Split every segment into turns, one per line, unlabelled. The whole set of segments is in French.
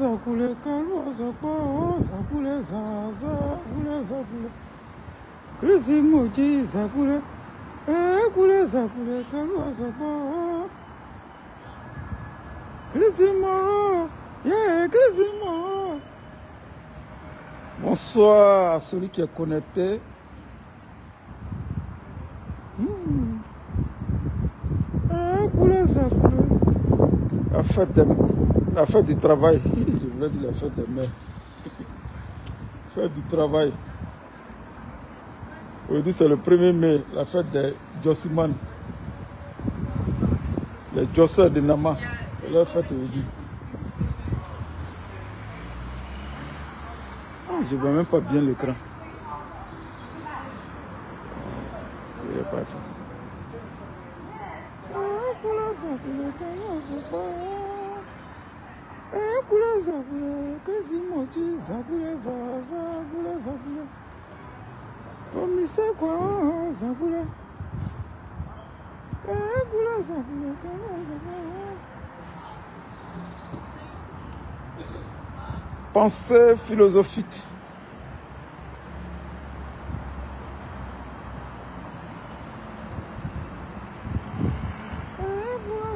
zakule kalwa zakwa zakule kule zakule krisimo bonsoir à celui qui est connecté. Hmm. Ekule zakule la fête, de, la fête du travail. La fête des mères. Fête du travail. Aujourd'hui, c'est le 1er mai, la fête des Jossiman. Les Josseurs de Nama. C'est leur fête aujourd'hui. Ah, je ne vois même pas bien l'écran. Il est parti. Zakule, krisimoji zakule zaza kule zakule. Komise kwa kala zakule. Pensée philosophique.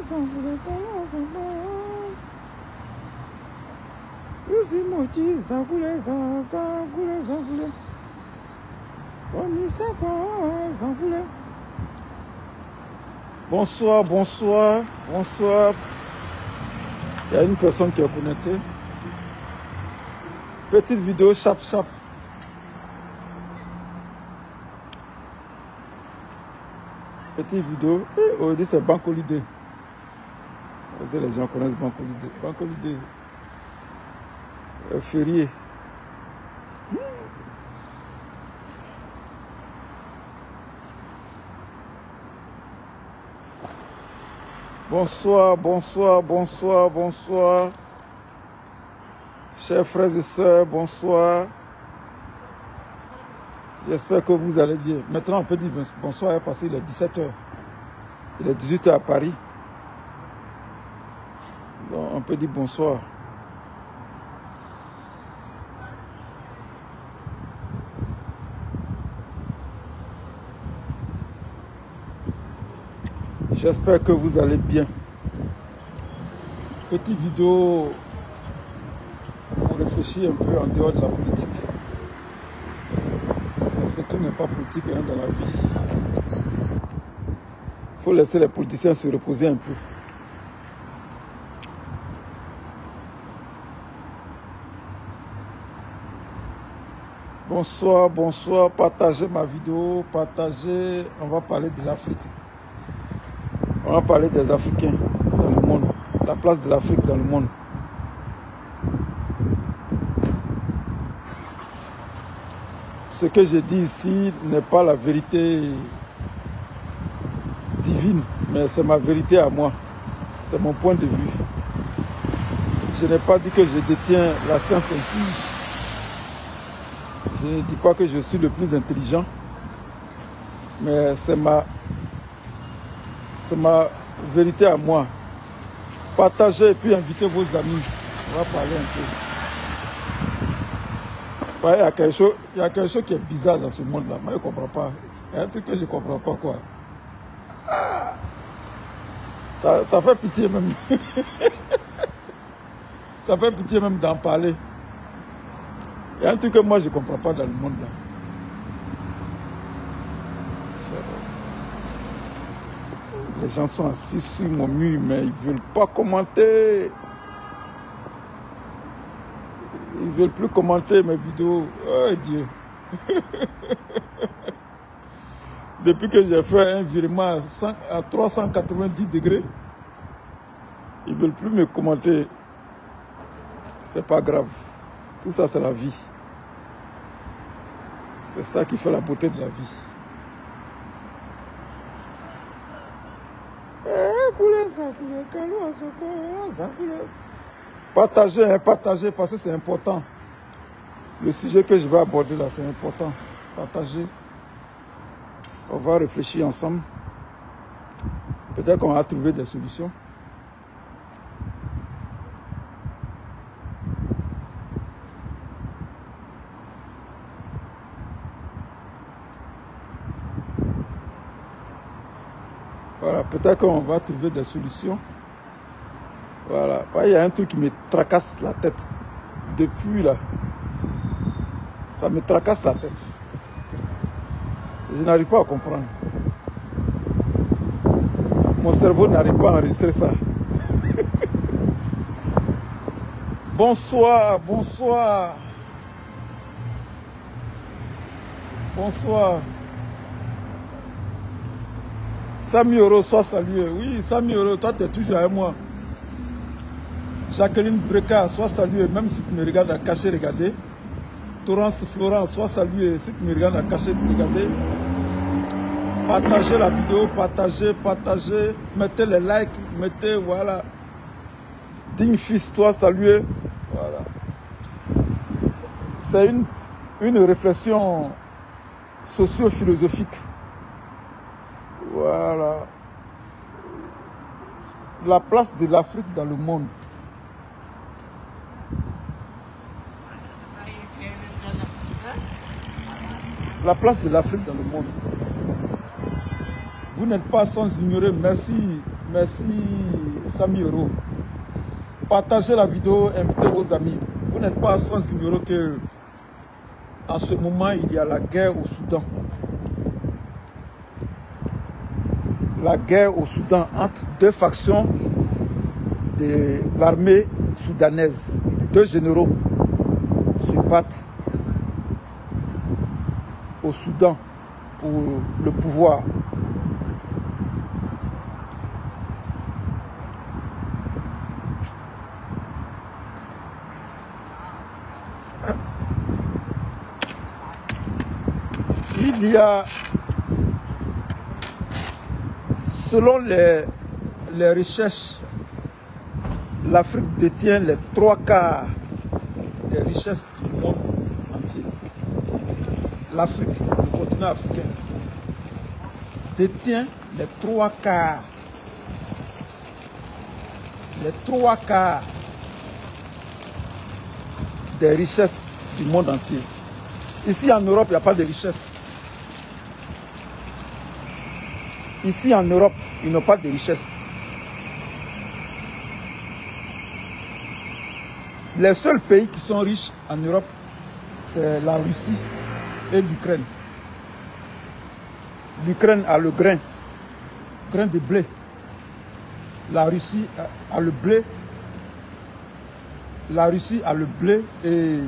Zakule. Bonsoir, bonsoir, bonsoir. Il y a une personne qui est connectée. Petite vidéo, chap chap. Petite vidéo. Et aujourd'hui, c'est. Vous savez, Les gens connaissent Banque Holiday. Banque Holiday. Euh, férié. Bonsoir, bonsoir, bonsoir, bonsoir. Chers frères et sœurs, bonsoir. J'espère que vous allez bien. Maintenant, on peut dire bonsoir parce qu'il est 17h. Il est 18h à Paris. Donc, on peut dire bonsoir. J'espère que vous allez bien. Petite vidéo pour réfléchir un peu en dehors de la politique. Parce que tout n'est pas politique hein, dans la vie. Il faut laisser les politiciens se reposer un peu. Bonsoir, bonsoir. Partagez ma vidéo, partagez. On va parler de l'Afrique. On parler des Africains dans le monde, la place de l'Afrique dans le monde. Ce que je dis ici n'est pas la vérité divine, mais c'est ma vérité à moi. C'est mon point de vue. Je n'ai pas dit que je détiens la science infuse. Je ne dis pas que je suis le plus intelligent, mais c'est ma ma vérité à moi. Partagez et puis invitez vos amis. On va parler un peu. Ouais, il, y a quelque chose, y a quelque chose qui est bizarre dans ce monde-là. Moi, je ne comprends pas. Il y a un truc que je ne comprends pas, quoi. Ça, ça fait pitié même. ça fait pitié même d'en parler. Il y a un truc que moi, je ne comprends pas dans le monde-là. Les gens sont assis sur mon mur, mais ils ne veulent pas commenter. Ils ne veulent plus commenter mes vidéos. Oh Dieu. Depuis que j'ai fait un virement à, 100 à 390 degrés, ils ne veulent plus me commenter. C'est pas grave. Tout ça, c'est la vie. C'est ça qui fait la beauté de la vie. Partagez, hein, partagez parce que c'est important. Le sujet que je vais aborder là, c'est important. Partagez. On va réfléchir ensemble. Peut-être qu'on va trouver des solutions. Voilà, peut-être qu'on va trouver des solutions. Voilà. Il y a un truc qui me tracasse la tête. Depuis là. Ça me tracasse la tête. Je n'arrive pas à comprendre. Mon cerveau n'arrive pas à enregistrer ça. bonsoir, bonsoir. Bonsoir. Samy Euro, sois salué. Oui, Samy Euro, toi, tu es toujours avec moi. Jacqueline Breca, sois salué, même si tu me regardes à cacher, regarder. Torrance Florent, sois salué, si tu me regardes à cacher, regarder. Partagez la vidéo, partagez, partagez, mettez les likes, mettez, voilà. Digne fils, toi, salué. Voilà. C'est une, une réflexion socio-philosophique. Voilà. La place de l'Afrique dans le monde. La place de l'Afrique dans le monde. Vous n'êtes pas sans ignorer. Merci, merci Sami Euro. Partagez la vidéo, invitez vos amis. Vous n'êtes pas sans ignorer que ce moment, il y a la guerre au Soudan. La guerre au Soudan entre deux factions de l'armée soudanaise. Deux généraux se battent au Soudan pour le pouvoir. il y a, selon les, les recherches, l'Afrique détient les trois quarts des richesses du monde entier. L'Afrique, le continent africain, détient les trois quarts. Les trois quarts des richesses du monde entier. Ici en Europe, il n'y a pas de richesse. Ici en Europe, ils n'ont pas de richesse. Les seuls pays qui sont riches en Europe, c'est la Russie et l'Ukraine. L'Ukraine a le grain, grain de blé. La Russie a le blé. La Russie a le blé et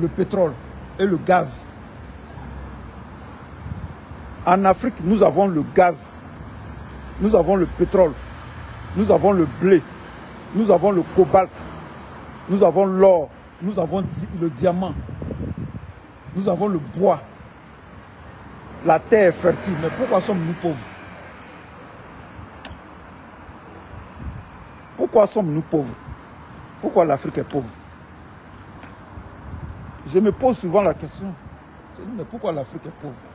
le pétrole et le gaz. En Afrique, nous avons le gaz, nous avons le pétrole, nous avons le blé, nous avons le cobalt, nous avons l'or, nous avons le diamant, nous avons le bois. La terre est fertile. Mais pourquoi sommes-nous pauvres? Pourquoi sommes-nous pauvres? Pourquoi l'Afrique est pauvre? Je me pose souvent la question. Mais pourquoi l'Afrique est pauvre?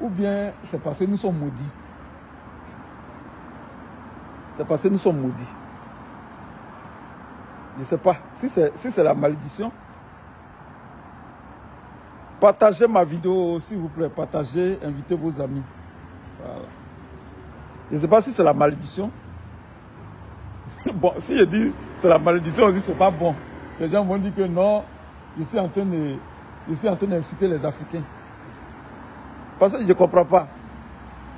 Ou bien c'est parce que nous sommes maudits. C'est parce que nous sommes maudits. Je ne sais pas. Si c'est si la malédiction, partagez ma vidéo, s'il vous plaît. Partagez, invitez vos amis. Voilà. Je ne sais pas si c'est la malédiction. bon, si je dis c'est la malédiction, on dit c'est pas bon. Les gens vont dire que non, je suis en train je suis en train d'insulter les Africains. Parce que je ne comprends pas.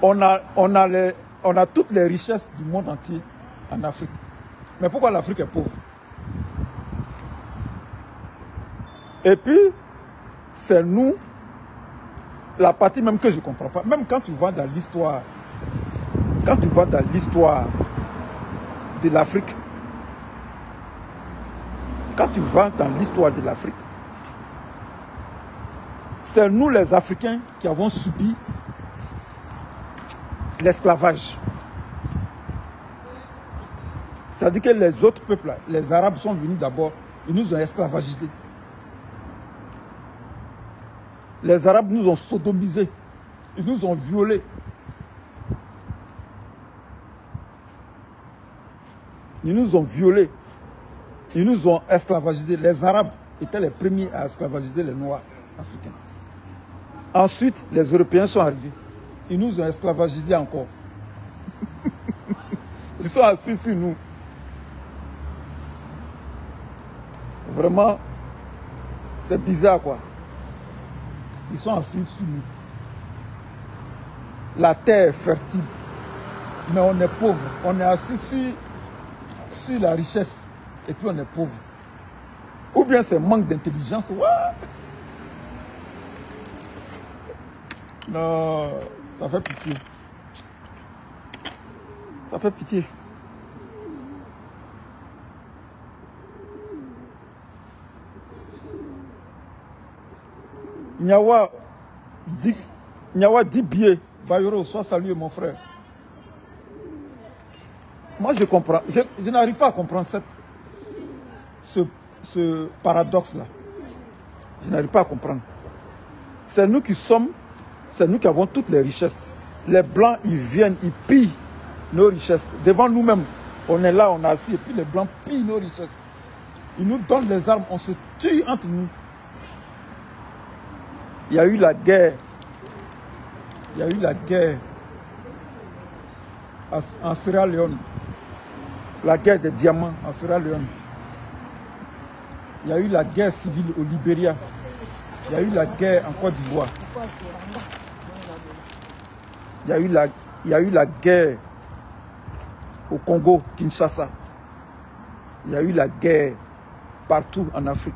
On a, on, a les, on a toutes les richesses du monde entier en Afrique. Mais pourquoi l'Afrique est pauvre? Et puis, c'est nous, la partie même que je ne comprends pas. Même quand tu vas dans l'histoire, quand tu vas dans l'histoire de l'Afrique, quand tu vas dans l'histoire de l'Afrique, c'est nous les Africains qui avons subi l'esclavage. C'est-à-dire que les autres peuples, les Arabes sont venus d'abord, ils nous ont esclavagisés. Les Arabes nous ont sodomisés, ils nous ont violés. Ils nous ont violés, ils nous ont esclavagisés. Les Arabes étaient les premiers à esclavagiser les Noirs Ensuite, les Européens sont arrivés. ils nous ont esclavagisés encore. ils sont assis sur nous. Vraiment, c'est bizarre quoi. Ils sont assis sur nous. La terre est fertile, mais on est pauvre. On est assis sur, sur la richesse et puis on est pauvre. Ou bien c'est manque d'intelligence. Non, ça fait pitié. Ça fait pitié. Nyawa, Nyawa Dibier, Bayoro, sois salué mon frère. Moi je comprends, je, n'arrive pas à comprendre cette, ce, ce paradoxe-là. Je n'arrive pas à comprendre. C'est nous qui sommes c'est nous qui avons toutes les richesses. Les Blancs, ils viennent, ils pillent nos richesses. Devant nous-mêmes, on est là, on est assis, et puis les Blancs pillent nos richesses. Ils nous donnent les armes, on se tue entre nous. Il y a eu la guerre. Il y a eu la guerre en Sierra Leone. La guerre des diamants en Sierra Leone. Il y a eu la guerre civile au Libéria. Il y a eu la guerre en Côte d'Ivoire. Il y, a eu la, il y a eu la guerre au Congo, Kinshasa. Il y a eu la guerre partout en Afrique.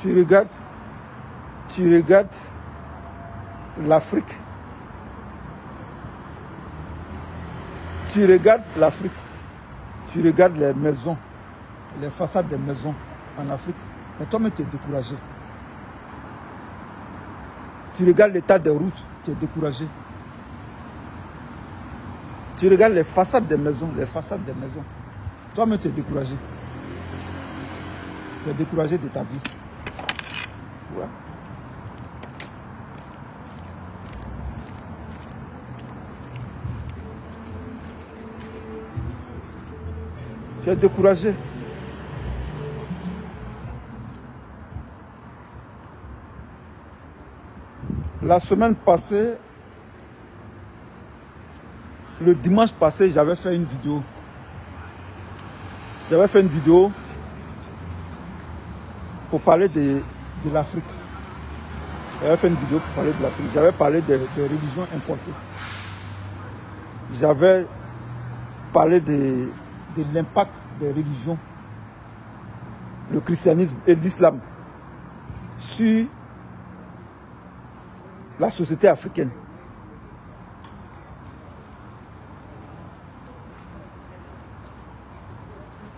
Tu regardes, tu regardes l'Afrique Tu regardes l'Afrique, tu regardes les maisons, les façades des maisons en Afrique, mais toi-même tu es découragé. Tu regardes l'état des routes, tu es découragé. Tu regardes les façades des maisons, les façades des maisons. Toi-même tu es découragé. Tu es découragé de ta vie. Découragé. La semaine passée, le dimanche passé, j'avais fait une vidéo. J'avais fait une vidéo pour parler de, de l'Afrique. J'avais fait une vidéo pour parler de l'Afrique. J'avais parlé des de religions importées. J'avais parlé des de l'impact des religions, le christianisme et l'islam sur la société africaine.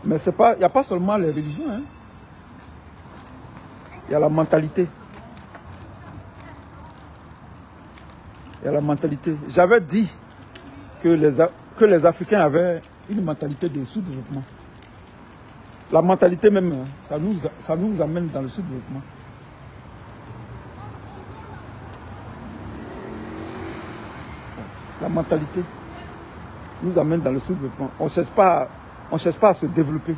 Mais il n'y a pas seulement les religions. Hein. Il y a la mentalité. Il y a la mentalité. J'avais dit que les, que les Africains avaient une mentalité de sous-développement. La mentalité même, hein, ça nous, ça nous amène dans le sous-développement. La mentalité nous amène dans le sous-développement. On ne cherche, pas, à se développer.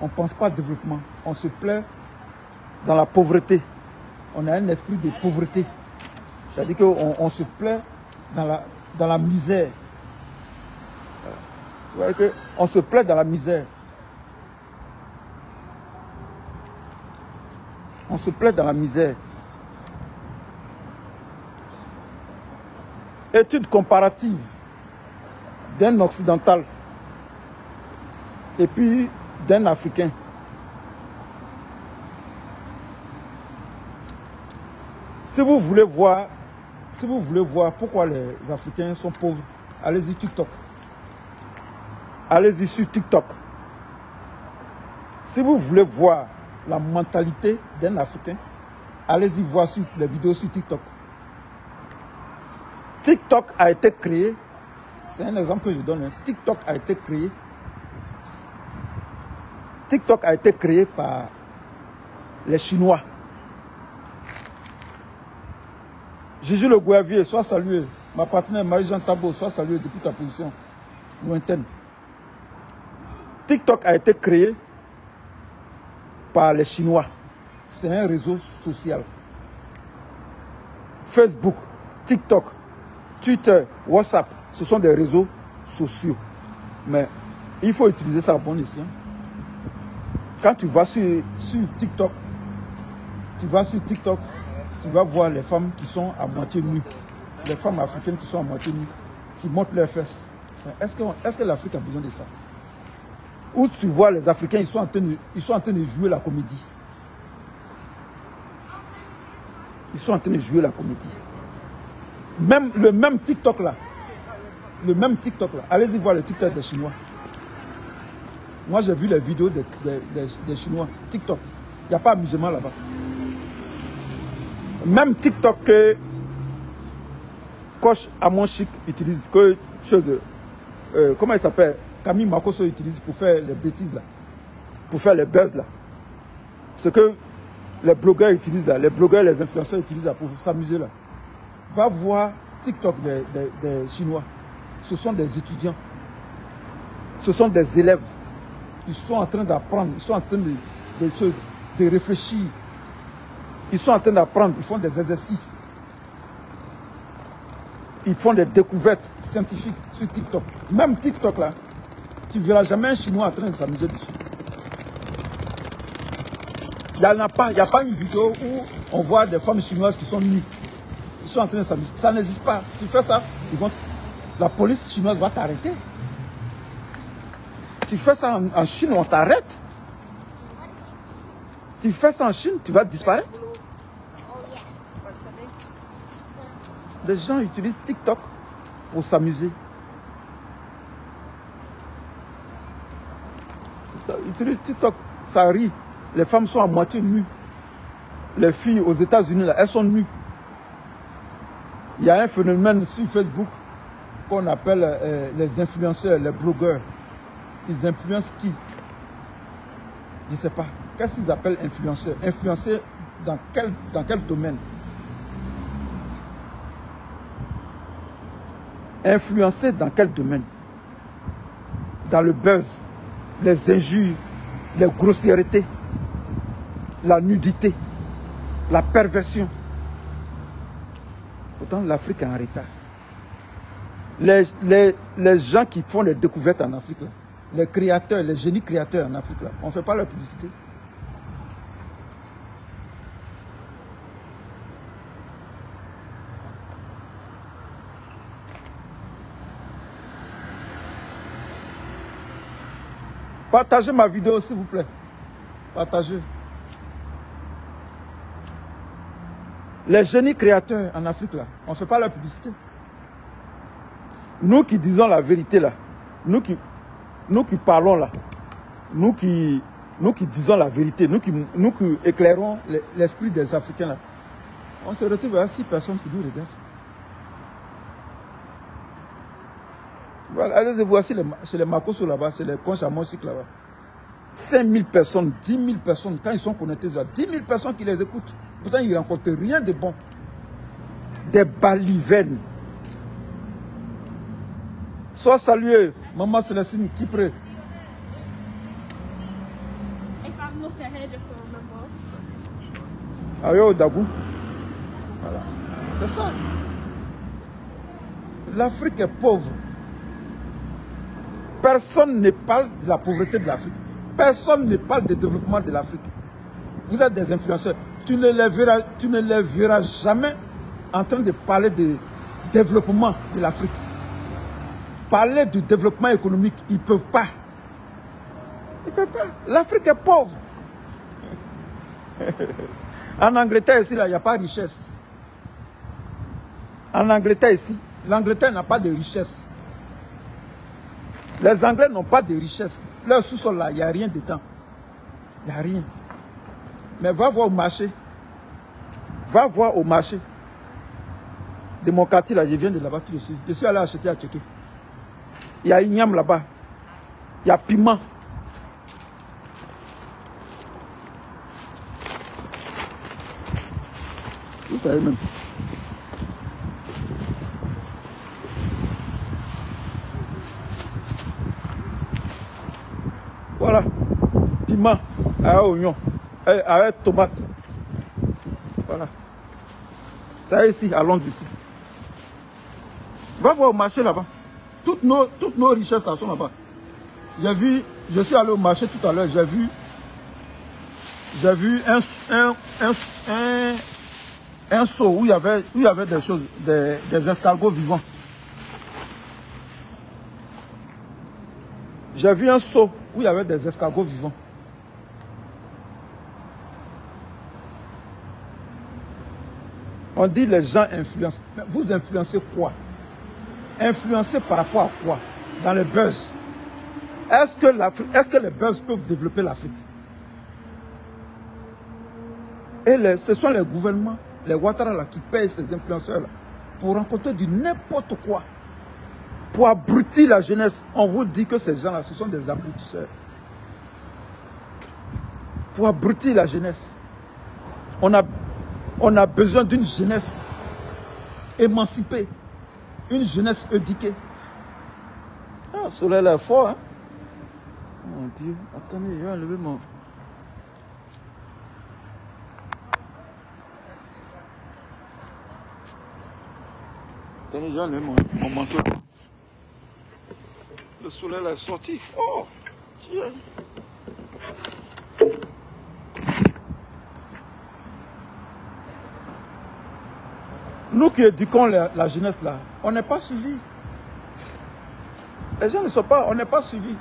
On ne pense pas à développement. On se plaît dans la pauvreté. On a un esprit de pauvreté. C'est-à-dire qu'on on se plaît dans la, dans la misère on se plaît dans la misère. On se plaît dans la misère. Étude comparative d'un occidental et puis d'un africain. Si vous voulez voir, si vous voulez voir pourquoi les Africains sont pauvres, allez-y TikTok allez-y sur TikTok. Si vous voulez voir la mentalité d'un Africain, allez-y voir sur les vidéos sur TikTok. TikTok a été créé, c'est un exemple que je donne, hein. TikTok a été créé. TikTok a été créé par les Chinois. Jésus Le Gouavier, sois salué. Ma partenaire Marie-Jean Tabo, sois salué depuis ta position lointaine. TikTok a été créé par les Chinois. C'est un réseau social. Facebook, TikTok, Twitter, WhatsApp, ce sont des réseaux sociaux. Mais il faut utiliser ça à bon escient. Quand tu vas sur, TikTok, tu vas sur TikTok, tu vas voir les femmes qui sont à moitié nues. Les femmes africaines qui sont à moitié nues, qui montrent leurs fesses. Est-ce que, est que l'Afrique a besoin de ça? Où tu vois les Africains, ils sont, en train de, ils sont en train de jouer la comédie. Ils sont en train de jouer la comédie. Même le même TikTok là, le même TikTok là, allez-y voir le TikTok des Chinois. Moi j'ai vu les vidéos des, des Chinois, TikTok. Il n'y a pas amusement là-bas. Même TikTok que Coach Amon Chic utilise, que chose, euh, comment il s'appelle? Camille Makoso utilise pour faire les bêtises là, pour faire les buzz là. Ce que les blogueurs utilisent là, les blogueurs, les influenceurs utilisent là pour s'amuser là. Va voir TikTok des, des, Chinois. Ce sont des étudiants. Ce sont des élèves. Ils sont en train d'apprendre, ils sont en train de, de, de réfléchir ils sont en train d'apprendre, ils font des exercices. Ils font des découvertes scientifiques sur TikTok. Même TikTok là, tu ne verras jamais un Chinois en train de s'amuser dessus. Il n'y a, pas, a pas une vidéo où on voit des femmes chinoises qui sont nues. Ils sont en train de s'amuser. Ça n'existe pas. Tu fais ça, ils vont, la police chinoise va t'arrêter. Tu fais ça en, en Chine, on t'arrête. Tu fais ça en Chine, tu vas disparaître. Les gens utilisent TikTok pour s'amuser. Ils utilisent TikTok, ça rit. Les femmes sont à moitié nues. Les filles aux États-Unis, elles sont nues. Il y a un phénomène sur Facebook qu'on appelle euh, les influenceurs, les blogueurs. Ils influencent qui? Je ne sais pas. Qu'est-ce qu'ils appellent influenceurs? Influencer dans quel, dans quel domaine? Influencer dans quel domaine? Dans le buzz, les injures, les grossièretés, la nudité, la perversion. Pourtant, l'Afrique est en retard. Les, gens qui font les découvertes en Afrique, les créateurs, les génies créateurs en Afrique, on ne fait pas leur publicité. Partagez ma vidéo, s'il vous plaît. Partagez. Les génies créateurs en Afrique, là, on ne fait pas la publicité. Nous qui disons la vérité, là, nous qui, nous qui parlons, là, nous qui, disons la vérité, nous qui, nous qui éclairons l'esprit des Africains, là, on se retrouve à six personnes qui nous regardent. Allez voir chez les, chez les Makoso là-bas, chez les conches à là-bas. 5 000 personnes, 10 000 personnes, quand ils sont connectés, il y a 10 000 personnes qui les écoutent. Pourtant, ils ne rencontrent rien de bon. Des balivernes. Sois salué, Maman Célestine Kipré. Ayo Dagou. Voilà. C'est ça. L'Afrique est pauvre. Personne ne parle de la pauvreté de l'Afrique. Personne ne parle du développement de l'Afrique. Vous êtes des influenceurs. Tu ne, les verras, jamais en train de parler du développement de l'Afrique. Parler du développement économique, ils ne peuvent pas. Ils ne peuvent pas. L'Afrique est pauvre. en Angleterre, ici, il n'y a pas de richesse. En Angleterre, ici, l'Angleterre n'a pas de richesse. Les Anglais n'ont pas de richesse. Leur sous-sol là, il n'y a rien dedans. Il n'y a rien. Mais va voir au marché. Va voir au marché. De mon quartier là, je viens de là-bas tout de suite. Je suis allé acheter à checker. Il y a une yam là-bas. Il y a piment. Vous savez même. Piment, à oignon, avec tomate. Voilà. Ça ici, à Londres ici. Va voir au marché là-bas. Toutes nos, toutes nos richesses là sont là-bas. J'ai vu, je suis allé au marché tout à l'heure, j'ai vu, j'ai vu un, un, un, un, seau où il y avait, où il y avait des choses, des, des escargots vivants. J'ai vu un seau où il y avait des escargots vivants. On dit les gens influencent. Mais vous influencez quoi? Influencez par rapport à quoi? Dans les buzz. Est-ce que, les buzz peuvent développer l'Afrique? Et ce sont les gouvernements, les Ouattara qui payent ces influenceurs là, pour rencontrer du n'importe quoi. Pour abrutir la jeunesse. On vous dit que ces gens-là, ce sont des abrutisseurs. Pour abrutir la jeunesse. On a on a besoin d'une jeunesse émancipée, une jeunesse éduquée. Ah, le soleil est fort, hein? Mon Dieu, attendez, je vais enlever mon... Attendez, je vais enlever mon, mon manteau. Le soleil est sorti fort. Tiens. Nous qui éduquons la, jeunesse là, on n'est pas suivis. Les gens ne sont pas, on n'est pas suivis.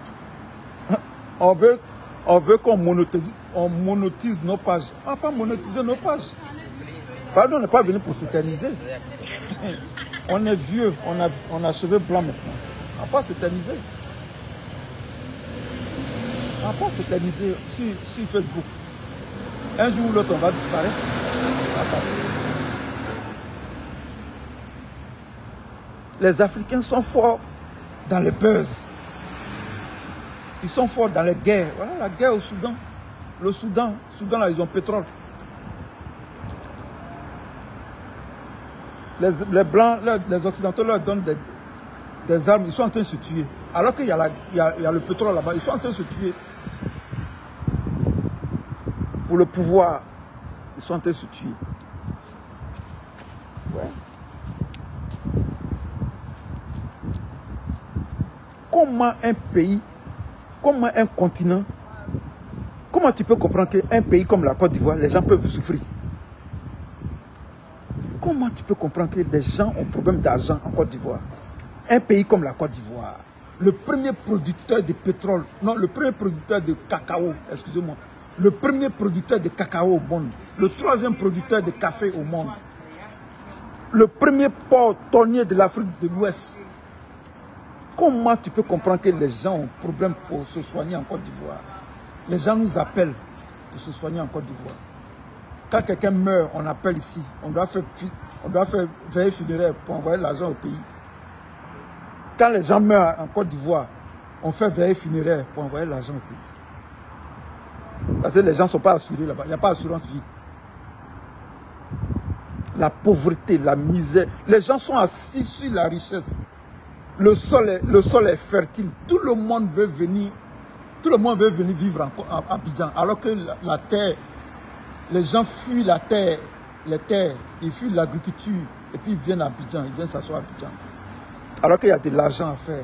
On veut, on veut qu'on monétise, on nos pages. On va pas monétiser nos pages. Pardon, on n'est pas venu pour s'éterniser. On est vieux, on a, on a cheveux blancs maintenant. On va pas s'éterniser. On va pas s'éterniser sur, sur Facebook. Un jour ou l'autre, on va disparaître. On va partir. Les Africains sont forts dans les buzz. Ils sont forts dans les guerres. Voilà la guerre au Soudan. Le Soudan, Soudan là, ils ont pétrole. Les, Blancs, les, Occidentaux leur donnent des, armes, ils sont en train de se tuer. Alors qu'il y, y, a le pétrole là-bas, ils sont en train de se tuer. Pour le pouvoir, ils sont en train de se tuer. Ouais. Comment un pays, comment un continent, comment tu peux comprendre qu'un pays comme la Côte d'Ivoire, les gens peuvent souffrir? Comment tu peux comprendre que les gens ont problème d'argent en Côte d'Ivoire? Un pays comme la Côte d'Ivoire, le premier producteur de pétrole, non, le premier producteur de cacao, excusez-moi, le premier producteur de cacao au monde, le troisième producteur de café au monde, le premier port tonnier de l'Afrique de l'Ouest, Comment tu peux comprendre que les gens ont problème pour se soigner en Côte d'Ivoire? Les gens nous appellent pour se soigner en Côte d'Ivoire. Quand quelqu'un meurt, on appelle ici. On doit faire, on doit faire veille funéraire pour envoyer l'argent au pays. Quand les gens meurent en Côte d'Ivoire, on fait veille funéraire pour envoyer l'argent au pays. Parce que les gens ne sont pas assurés là-bas. Il n'y a pas d'assurance vie. La pauvreté, la misère. Les gens sont assis sur la richesse. Le sol, est, fertile. Tout le monde veut venir. Tout le monde veut venir vivre en, Abidjan. Alors que la, terre, les gens fuient la terre, les terres, ils fuient l'agriculture. Et puis ils viennent à Abidjan, ils viennent s'asseoir à Abidjan. Alors qu'il y a de l'argent à faire.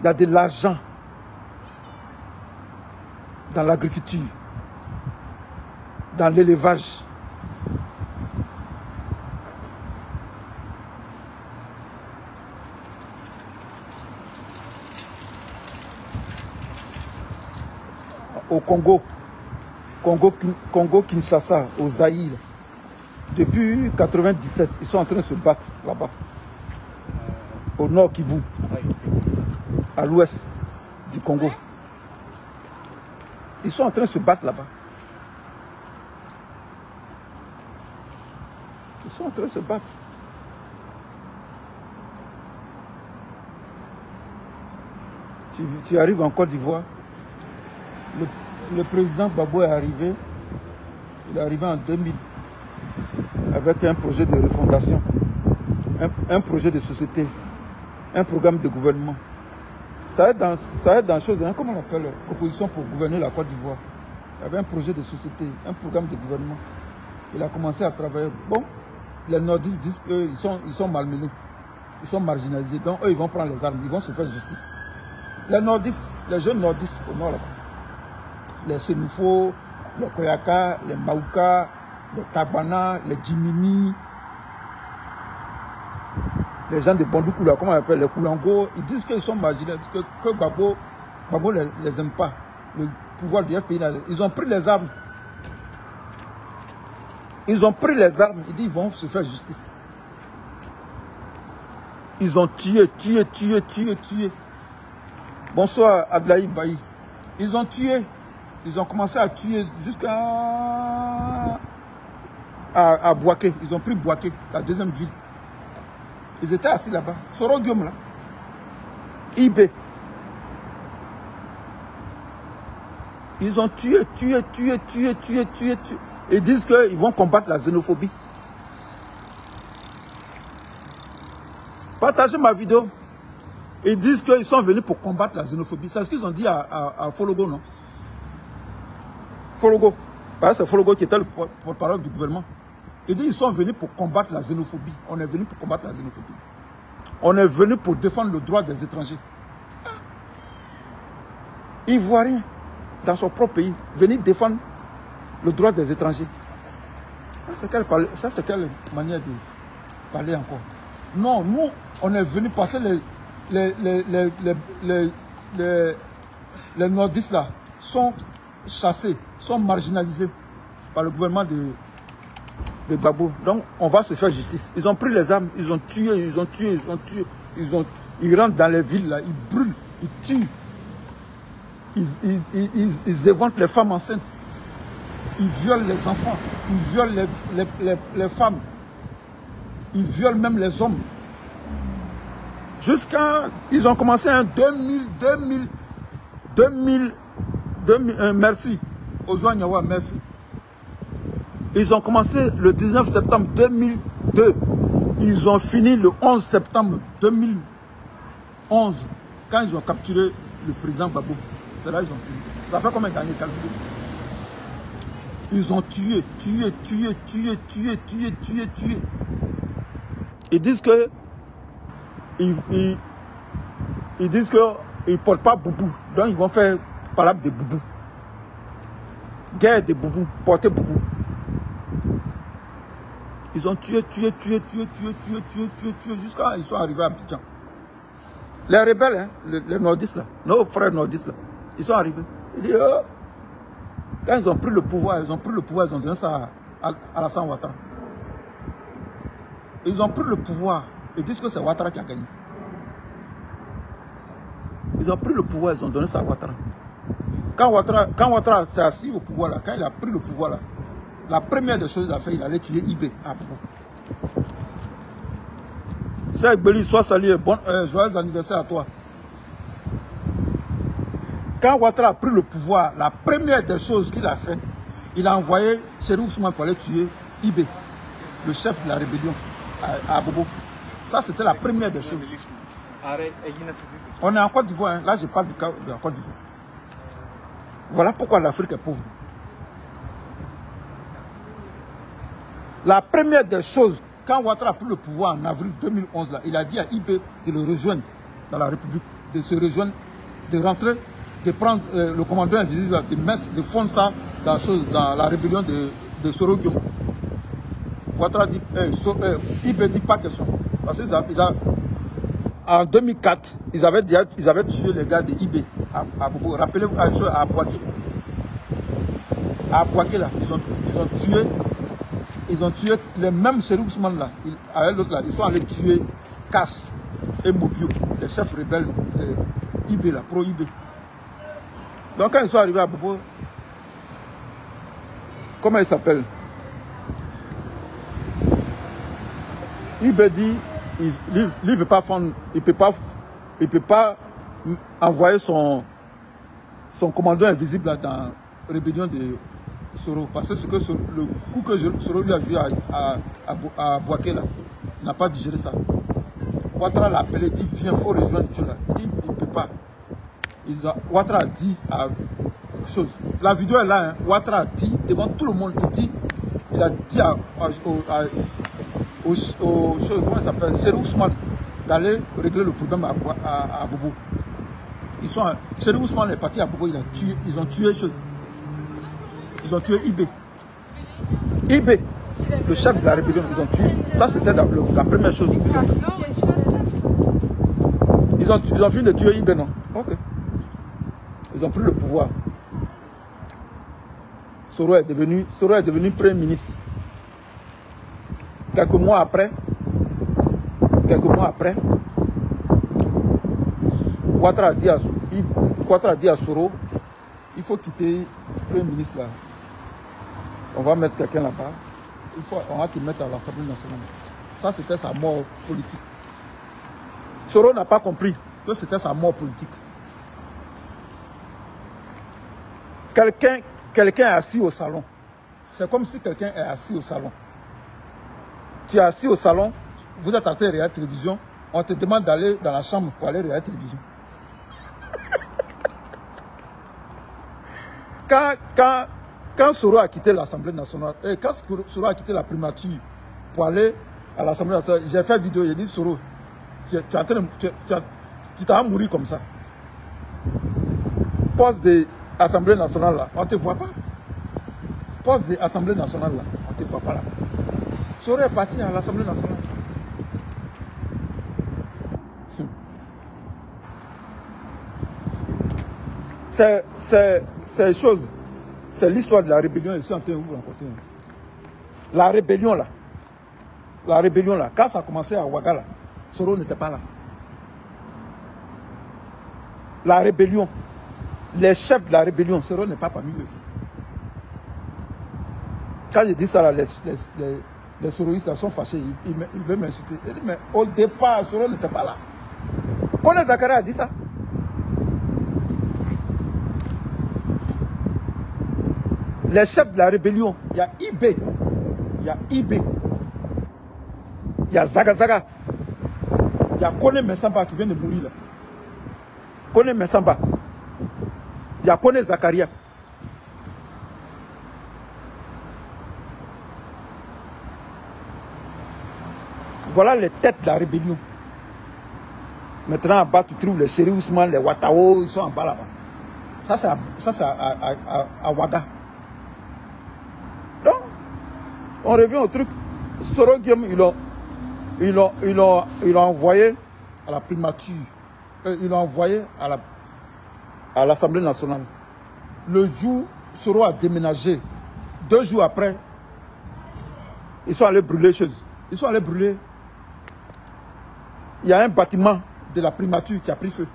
Il y a de l'argent dans l'agriculture, dans l'élevage. Au Congo, Congo, Congo Kinshasa, au Zaïre. Depuis 1997, ils sont en train de se battre là-bas. Au nord Kivu, à l'ouest du Congo. Ils sont en train de se battre là-bas. Ils sont en train de se battre. Tu, tu arrives en Côte d'Ivoire, le, président Babou est arrivé, il est arrivé en 2000 avec un projet de refondation, un, projet de société, un programme de gouvernement. Ça aide dans, ça aide dans chose, hein, comment on appelle, proposition pour gouverner la Côte d'Ivoire. Il y avait un projet de société, un programme de gouvernement. Il a commencé à travailler. Bon, les nordistes disent qu'ils sont, ils sont malmenés, ils sont marginalisés. Donc eux, ils vont prendre les armes, ils vont se faire justice. Les nordistes, les jeunes nordistes au nord, là les Sénoufo, les Koyaka, les Maouka, les Tabana, les Jimini, les gens de Bandoukou, là, comment on appelle, les Koulango, ils disent qu'ils sont marginaux, que, que Babo, Babo les, les, aime pas. Le pouvoir du FPI, ils ont pris les armes. Ils ont pris les armes, ils disent qu'ils vont se faire justice. Ils ont tué, tué, tué, tué, tué. Bonsoir Ablaï Baï. Ils ont tué. Ils ont commencé à tuer jusqu'à à, à Boaké. Ils ont pris Boaké, la deuxième ville. Ils étaient assis là-bas. Soro Guillaume là. IB. Ils ont tué, tué, tué, tué, tué, tué, tué. Ils disent qu'ils vont combattre la xénophobie. Partagez ma vidéo. Ils disent qu'ils sont venus pour combattre la xénophobie. C'est ce qu'ils ont dit à, à, à Fologo, non? Fologo. C'est Fologo qui était le porte-parole du gouvernement. Il dit qu'ils sont venus pour combattre la xénophobie. On est venu pour combattre la xénophobie. On est venu pour défendre le droit des étrangers. Ivoirien, dans son propre pays, venir défendre le droit des étrangers. Ça, c'est quelle, manière de parler encore? Non, nous, on est venu passer les, les, les, les, les nordistes là, sont chassés, sont marginalisés par le gouvernement de, de. Donc, on va se faire justice. Ils ont pris les armes, ils ont tué, ils ont tué, ils ont tué. Ils, ont, ils rentrent dans les villes, là, ils brûlent, ils tuent. Ils, ils, ils, ils éventent les femmes enceintes. Ils violent les enfants. Ils violent les, les, les, les femmes. Ils violent même les hommes. Jusqu'à... Ils ont commencé en 2000, 2000, 2000, 2000 euh, merci. Ozoanyawa, merci. Ils ont commencé le 19 septembre 2002. Ils ont fini le 11 septembre 2011, quand ils ont capturé le président Babou. C'est là qu'ils ont fini. Ça fait combien d'années calculé Ils ont tué, tué, tué, tué, tué, tué, tué, tué. Ils disent que ils, ils, disent que ils portent pas boubou. Donc ils vont faire palabre de boubou. Guerre de boubou, porter boubou. Ils ont tué, tué, tué, tué, tué, tué, tué, tué, tué, jusqu'à ils sont arrivés à Abidjan. Les rebelles, hein, les, nordistes là, nos frères nordistes là, ils sont arrivés. Ils disent, oh. quand ils ont pris le pouvoir, ils ont pris le pouvoir, ils ont donné ça à, à Alassane Ouattara. Ils ont pris le pouvoir, ils disent que c'est Ouattara qui a gagné. Ils ont pris le pouvoir, ils ont donné ça à Ouattara. Quand Ouattara, quand Ouattara s'est assis au pouvoir là, quand il a pris le pouvoir là, la première des choses qu'il a fait, il allait tuer IB à Bobo. Cheikh Beli, sois salué. Bon, euh, joyeux anniversaire à toi. Quand Ouattara a pris le pouvoir, la première des choses qu'il a fait, il a envoyé Chéri Ousmane pour aller tuer IB, le chef de la rébellion à, à Bobo. Ça, c'était la première des choses. On est en Côte d'Ivoire. Hein. Là, je parle du cas de la Côte d'Ivoire. Voilà pourquoi l'Afrique est pauvre. La première des choses, quand Ouattara a pris le pouvoir en avril 2011, là, il a dit à IB de le rejoindre dans la République, de se rejoindre, de rentrer, de prendre euh, le commandant invisible, de mettre, de fondre ça dans, la rébellion de, de. Ouattara dit, euh, euh, IB dit pas question. Parce qu'ils en 2004, ils avaient, ils avaient tué les gars de IB Rappelez-vous, à, à. À Boaké, là, ils ont, ils ont tué ils ont tué les mêmes Ousmane là, ils, là, ils sont allés tuer Cass et Mobio, les chefs rebelles euh, IB là, pro-IB. Donc quand ils sont arrivés à Bobo, comment ils s'appellent? IB dit, il ne peut pas fondre, il peut pas, il peut pas envoyer son, son commandant invisible dans la rébellion de Soro. Parce que, que le coup que Soro lui a vu à, à, à, à Boaké, là, il n'a pas digéré ça. Ouattara l'a appelé, il dit Viens, il faut rejoindre Dieu là. Il dit Il ne peut pas. ils ont, Ouattara a dit à chose. La vidéo est là, hein. Ouattara a dit devant tout le monde, il dit, il a dit à, au, au, comment s'appelle, Ousmane d'aller régler le problème à, à, à Bobo. Ils sont, Ousmane est parti à Bobo, ils ont tué chose. Ils ont tué IB. IB, le chef de la rébellion, ils ont tué. Ça, c'était la, première chose ils ont, ils ont fini de tuer IB, non? Ok. Ils ont pris le pouvoir. Soro est devenu, Soro est devenu Premier ministre. Quelques mois après, quelques mois après, Ouattara a dit à, dit à Soro, il faut quitter le Premier ministre là. On va mettre quelqu'un là-bas. On va te mettre à l'Assemblée nationale. Ça, c'était sa mort politique. Soro n'a pas compris que c'était sa mort politique. Quelqu'un est assis au salon. C'est comme si quelqu'un est assis au salon. Tu es assis au salon, vous êtes regarder la télévision, on te demande d'aller dans la chambre pour aller regarder la télévision. quand, quand, quand Soro a quitté l'Assemblée nationale, et eh, quand Soro a quitté la primature pour aller à l'Assemblée nationale, j'ai fait vidéo, j'ai dit Soro, tu, tu, tu, tu t'as mourir comme ça. Poste de l'Assemblée nationale là, on ne te voit pas. Poste de l'Assemblée nationale là, on ne te voit pas là. Est parti à l'Assemblée nationale. C'est ces choses, c'est l'histoire de la rébellion, je suis en train de vous raconter. La rébellion là, la rébellion là, quand ça a commencé à Ouagala, Soro n'était pas là. La rébellion, les chefs de la rébellion, Soro n'est pas parmi eux. Quand je dis ça, là, les, les, soroistes sont fâchés, ils, veulent m'insulter. Mais au départ, Soro n'était pas là. Kone Zakari a dit ça. Les chefs de la rébellion, il y a Ibé, il y a Ibé, il y a Zagazaga, il y a Kone Messamba qui vient de mourir là. Kone Messamba. Il y a Kone Zakaria. Voilà les têtes de la rébellion. Maintenant, en bas, tu trouves les chéris Ousmane, les Watao, ils sont en bas là-bas. Ça, c'est à, à, à, Ouaga. Donc, on revient au truc. Soro Guillaume, ils l'ont envoyé à la primature. Euh, ils l'ont envoyé à la à l'Assemblée nationale. Le jour, Soro a déménagé. Deux jours après, ils sont allés brûler choses. Ils sont allés brûler. Il y a un bâtiment de la primature qui a pris feu.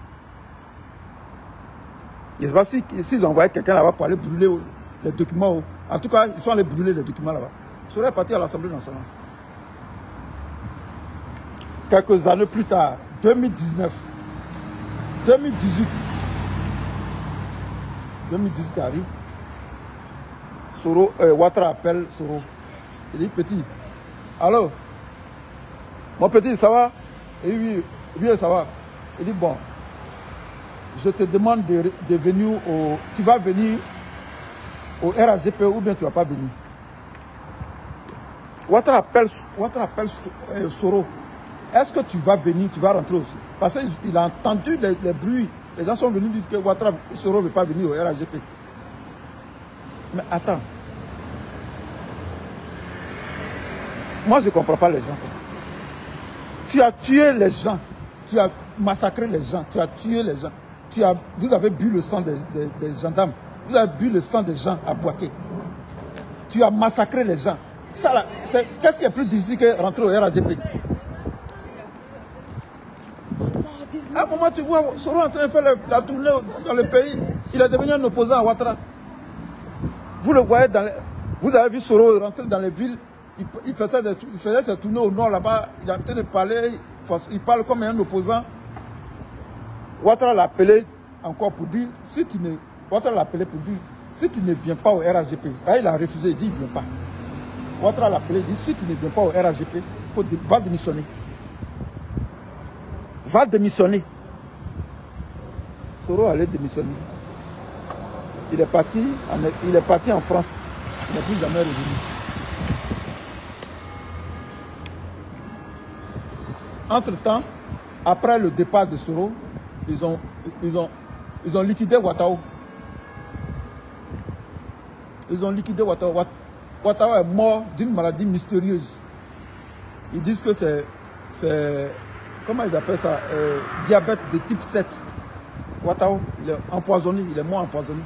Je ne sais pas s'ils si, ont envoyé quelqu'un là-bas pour aller brûler les documents. En tout cas, ils sont allés brûler les documents là-bas. Soro est parti à l'Assemblée nationale. Quelques années plus tard, 2019, 2018, 2018 arrive, Soro, euh, Ouattara appelle Soro. Il dit, petit, alors, mon petit, ça va? Et oui, oui, ça va. Il dit, bon, je te demande de, de, venir au... Tu vas venir au RAGP ou bien tu ne vas pas venir. Ouattara appelle, appelle euh, Soro. Est-ce que tu vas venir, tu vas rentrer aussi? Parce qu'il a entendu les, les, bruits. Les gens sont venus dire que Ouattara Soro ne veut pas venir au RAGP. Mais attends. Moi, je ne comprends pas les gens. Tu as tué les gens. Tu as massacré les gens. Tu as tué les gens. Tu as, vous avez bu le sang des, gendarmes. Vous avez bu le sang des gens à Boaké. Tu as massacré les gens. Qu'est-ce qui est plus difficile que rentrer au RAGP À un moment, tu vois Soro en train de faire la tournée dans le pays. Il est devenu un opposant à Ouattara. Vous le voyez dans les... Vous avez vu Soro rentrer dans les villes. Il, faisait, des, il ses tournées au nord là-bas. Il en train de parler. Il parle comme un opposant. Ouattara l'a appelé encore pour dire si tu ne. Pour dire si tu ne viens pas au RAGP. Là, il a refusé, il dit il ne vient pas. Ouattara l'a appelé, il dit si tu ne viens pas au RAGP, faut, va démissionner va démissionner. Soro allait démissionner. Il est parti, il est parti en France. Il n'est plus jamais revenu. Entre-temps, après le départ de Soro, ils ont, ils ont, ils ont liquidé Ouattao. Ils ont liquidé Ouattao. Ouattao est mort d'une maladie mystérieuse. Ils disent que c'est, comment ils appellent ça, euh, diabète de type 7. Ouattao, il est empoisonné, il est mort empoisonné.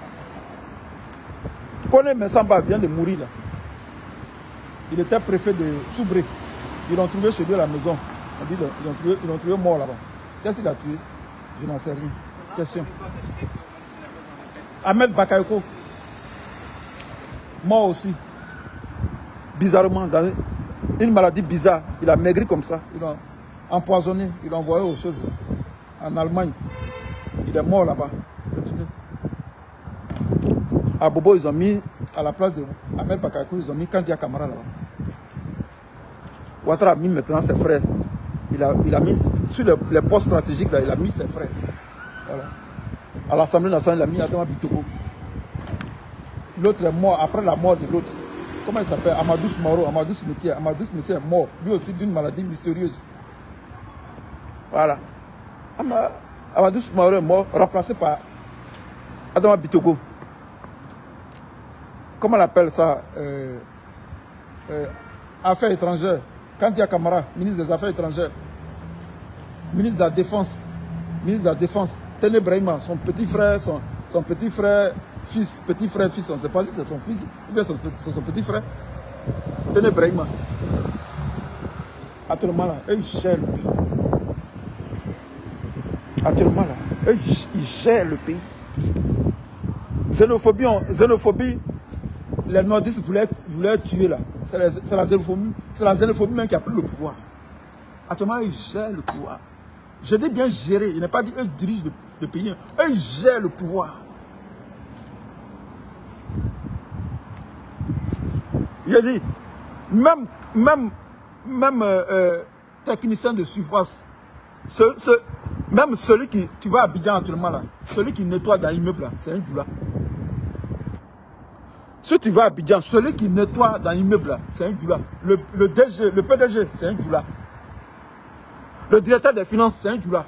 Kone Mensamba vient de mourir là. Il était préfet de Soubré. Ils l'ont trouvé chez lui à la maison. Ils l'ont trouvé, trouvé mort là-bas. Qu'est-ce qu'il a tué? Je n'en sais rien. Question. Ahmed Bakayoko. Mort aussi. Bizarrement, dans une maladie bizarre. Il a maigri comme ça. Ils l'ont empoisonné. Ils l'ont envoyé aux choses en Allemagne. Il est mort là-bas. À Bobo, ils ont mis à la place de Ahmed Bakayoko, ils ont mis Kandia Kamara là-bas. Ouattara a mis maintenant ses frères. Il a, il a mis sur les, postes stratégiques, là, il a mis ses frères. À l'Assemblée nationale, il a mis Adama Bitogo. L'autre est mort après la mort de l'autre. Comment il s'appelle? Amadou Moro, Amadou Smithie. Amadou Smithie est mort, lui aussi d'une maladie mystérieuse. Voilà. Amadou Moro est mort, remplacé par Adama Bitogo. Comment on appelle ça euh, euh, Affaires étrangères? Quand il y a Camara, ministre des Affaires étrangères, ministre de la Défense, ministre de la Défense, Ténébrahima, son petit frère, son, petit frère, fils, petit frère, fils, on ne sait pas si c'est son fils ou bien son, son petit frère. Ténébrahima. Actuellement là, il gère le pays. Actuellement là, il gère le pays. Xénophobie, xénophobie les nordistes voulaient, voulaient tuer là. C'est la, xénophobie. C'est la même qui a pris le pouvoir. Actuellement, ils gèrent le pouvoir. Je dis bien gérer. Il n'est pas dit eux dirigent le, pays. Eux, gèrent le pouvoir. A dit, même, même, même euh, euh, technicien de surface, ce, ce, même celui qui, tu vas à actuellement là, celui qui nettoie dans l'immeuble c'est un là. Si tu vas à Abidjan, celui qui nettoie dans l'immeuble, c'est un Djoula. Le, le, le PDG, c'est un Djoula. Le directeur des finances, c'est un Djoula.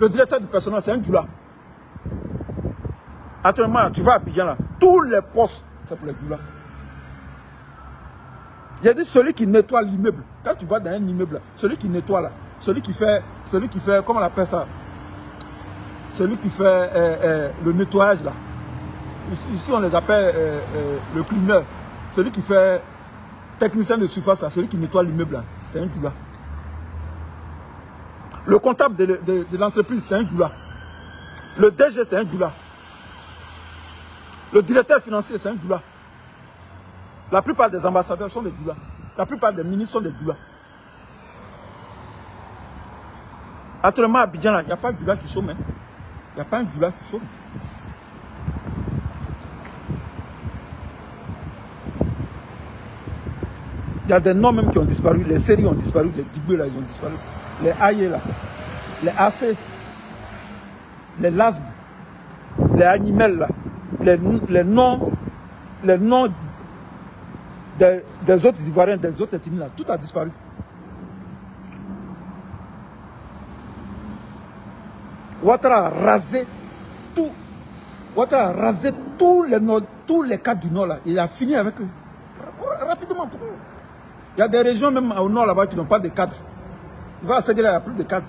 Le directeur du personnel, c'est un Djoula. Actuellement, tu vas à Abidjan, là, tous les postes, c'est pour les Djoula. Il y a dit celui qui nettoie l'immeuble. Quand tu vas dans un immeuble, celui qui nettoie là, celui qui fait, celui qui fait, comment on appelle ça? Celui qui fait euh, euh, le nettoyage là. Ici, on les appelle euh, euh, le cleaner. Celui qui fait technicien de surface, celui qui nettoie l'immeuble, c'est un doula. Le comptable de, l'entreprise, c'est un doula. Le DG, c'est un doula. Le directeur financier, c'est un doula. La plupart des ambassadeurs sont des doulas. La plupart des ministres sont des doulas. Actuellement, à Abidjan, il n'y a pas de doula qui chôme. Hein. Il n'y a pas un doula qui chôme. Il y a des noms même qui ont disparu. Les séries ont disparu. Les Dibé là, ils ont disparu. Les Aïe là. Les AC. Les Lasb. Les Animels là. Les, les noms. Les noms des, des, autres Ivoiriens, des autres ethnies là. Tout a disparu. Ouattara a rasé tout. Ouattara a rasé tous les, tous les cas du Nord là. Il a fini avec eux. Rapidement. Pourquoi il y a des régions même au nord là-bas qui n'ont pas de cadre. Tu vas à Séguéla, il n'y a plus de cadre.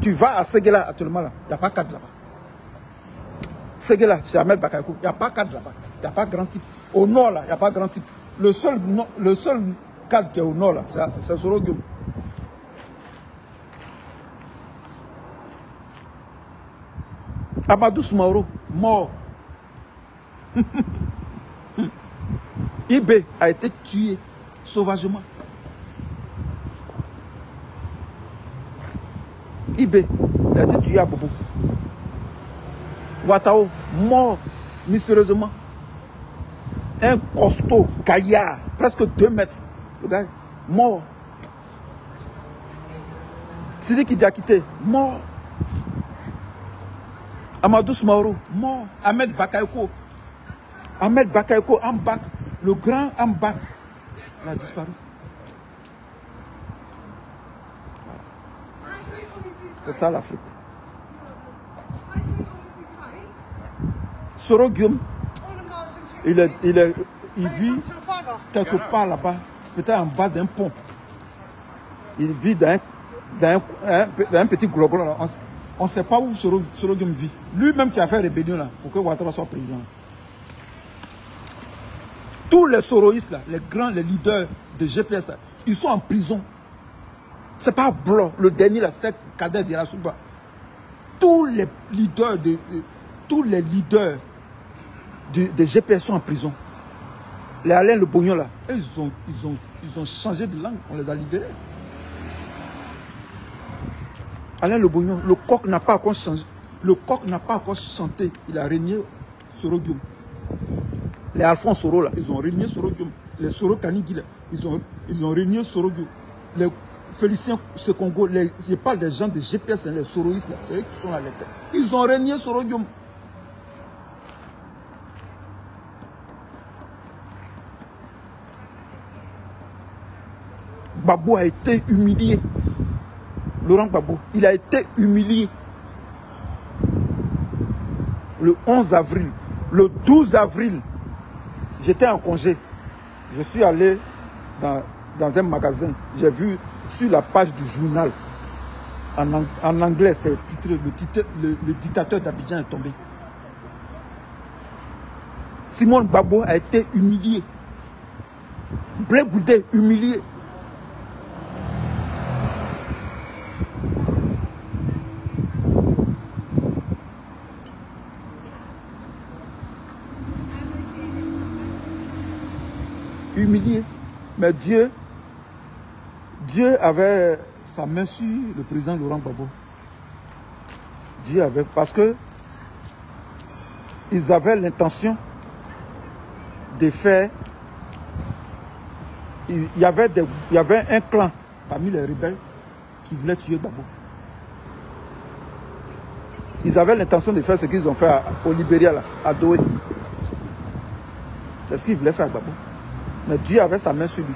Tu vas à Séguéla actuellement là, il n'y a pas de cadre là-bas. Séguéla, chez Ahmed Bakakou, il n'y a pas de cadre là-bas. Il n'y a pas grand type. Au nord là, il n'y a pas grand type. Le seul, cadre qui est au nord là, c'est Sorogium. Amadou Soumaoro, mort. IB a été tué sauvagement. IB a été tué à Bobo. Watao, mort mystérieusement. Un costaud, gaillard, presque 2 mètres. Le gars, mort. Sidi quitté, mort. Amadou Smaoro, mort. Ahmed Bakayoko. Ahmed Bakayoko, Ambak, le grand Ambak, a disparu. C'est ça l'Afrique. Soro Guillaume, il, est, il, est, il vit quelque part là-bas, peut-être en bas d'un pont. Il vit dans un, dans un, petit globe. On ne sait pas où Soro, Soro Guillaume vit. Lui-même qui a fait rébellion là, pour que Ouattara soit président. Tous les soroïstes là, les grands, les leaders de GPS, ils sont en prison. C'est pas Blanc, le dernier là, c'était Kader de la Souba. Tous les leaders de, de tous les leaders de, GPS sont en prison. Les Alain Le Bognon là, ils ont, ils, ont, ils ont changé de langue, on les a libérés. Alain Le Bognon, le coq n'a pas encore changé. Le coq n'a pas encore chanté. Il a régné Sorogium. Alphonse Soro là, ils ont régné Sorogium. Les Soro Kanigui là, ils ont, ils ont régné Sorogium. Les Félicien Congo, les, je parle des gens de GPS, hein, les Soroistes là, c'est eux qui sont là les têtes. Ils ont régné Sorogium. Babou a été humilié. Laurent Babou, il a été humilié. Le 11 avril, le 12 avril, j'étais en congé. Je suis allé dans, un magasin. J'ai vu sur la page du journal, en, anglais, c'est le, titre, le, dictateur d'Abidjan est tombé. Simone Babo a été humilié. Blé Goudet humilié. Humilié. Mais Dieu, Dieu avait sa main sur le président Laurent Gbagbo. Dieu avait, parce que ils avaient l'intention de faire, il y, avait un clan parmi les rebelles qui voulait tuer Gbagbo. Ils avaient l'intention de faire ce qu'ils ont fait au Libéria, à Doué. C'est ce qu'ils voulaient faire à Gbagbo. Mais Dieu avait sa main sur lui.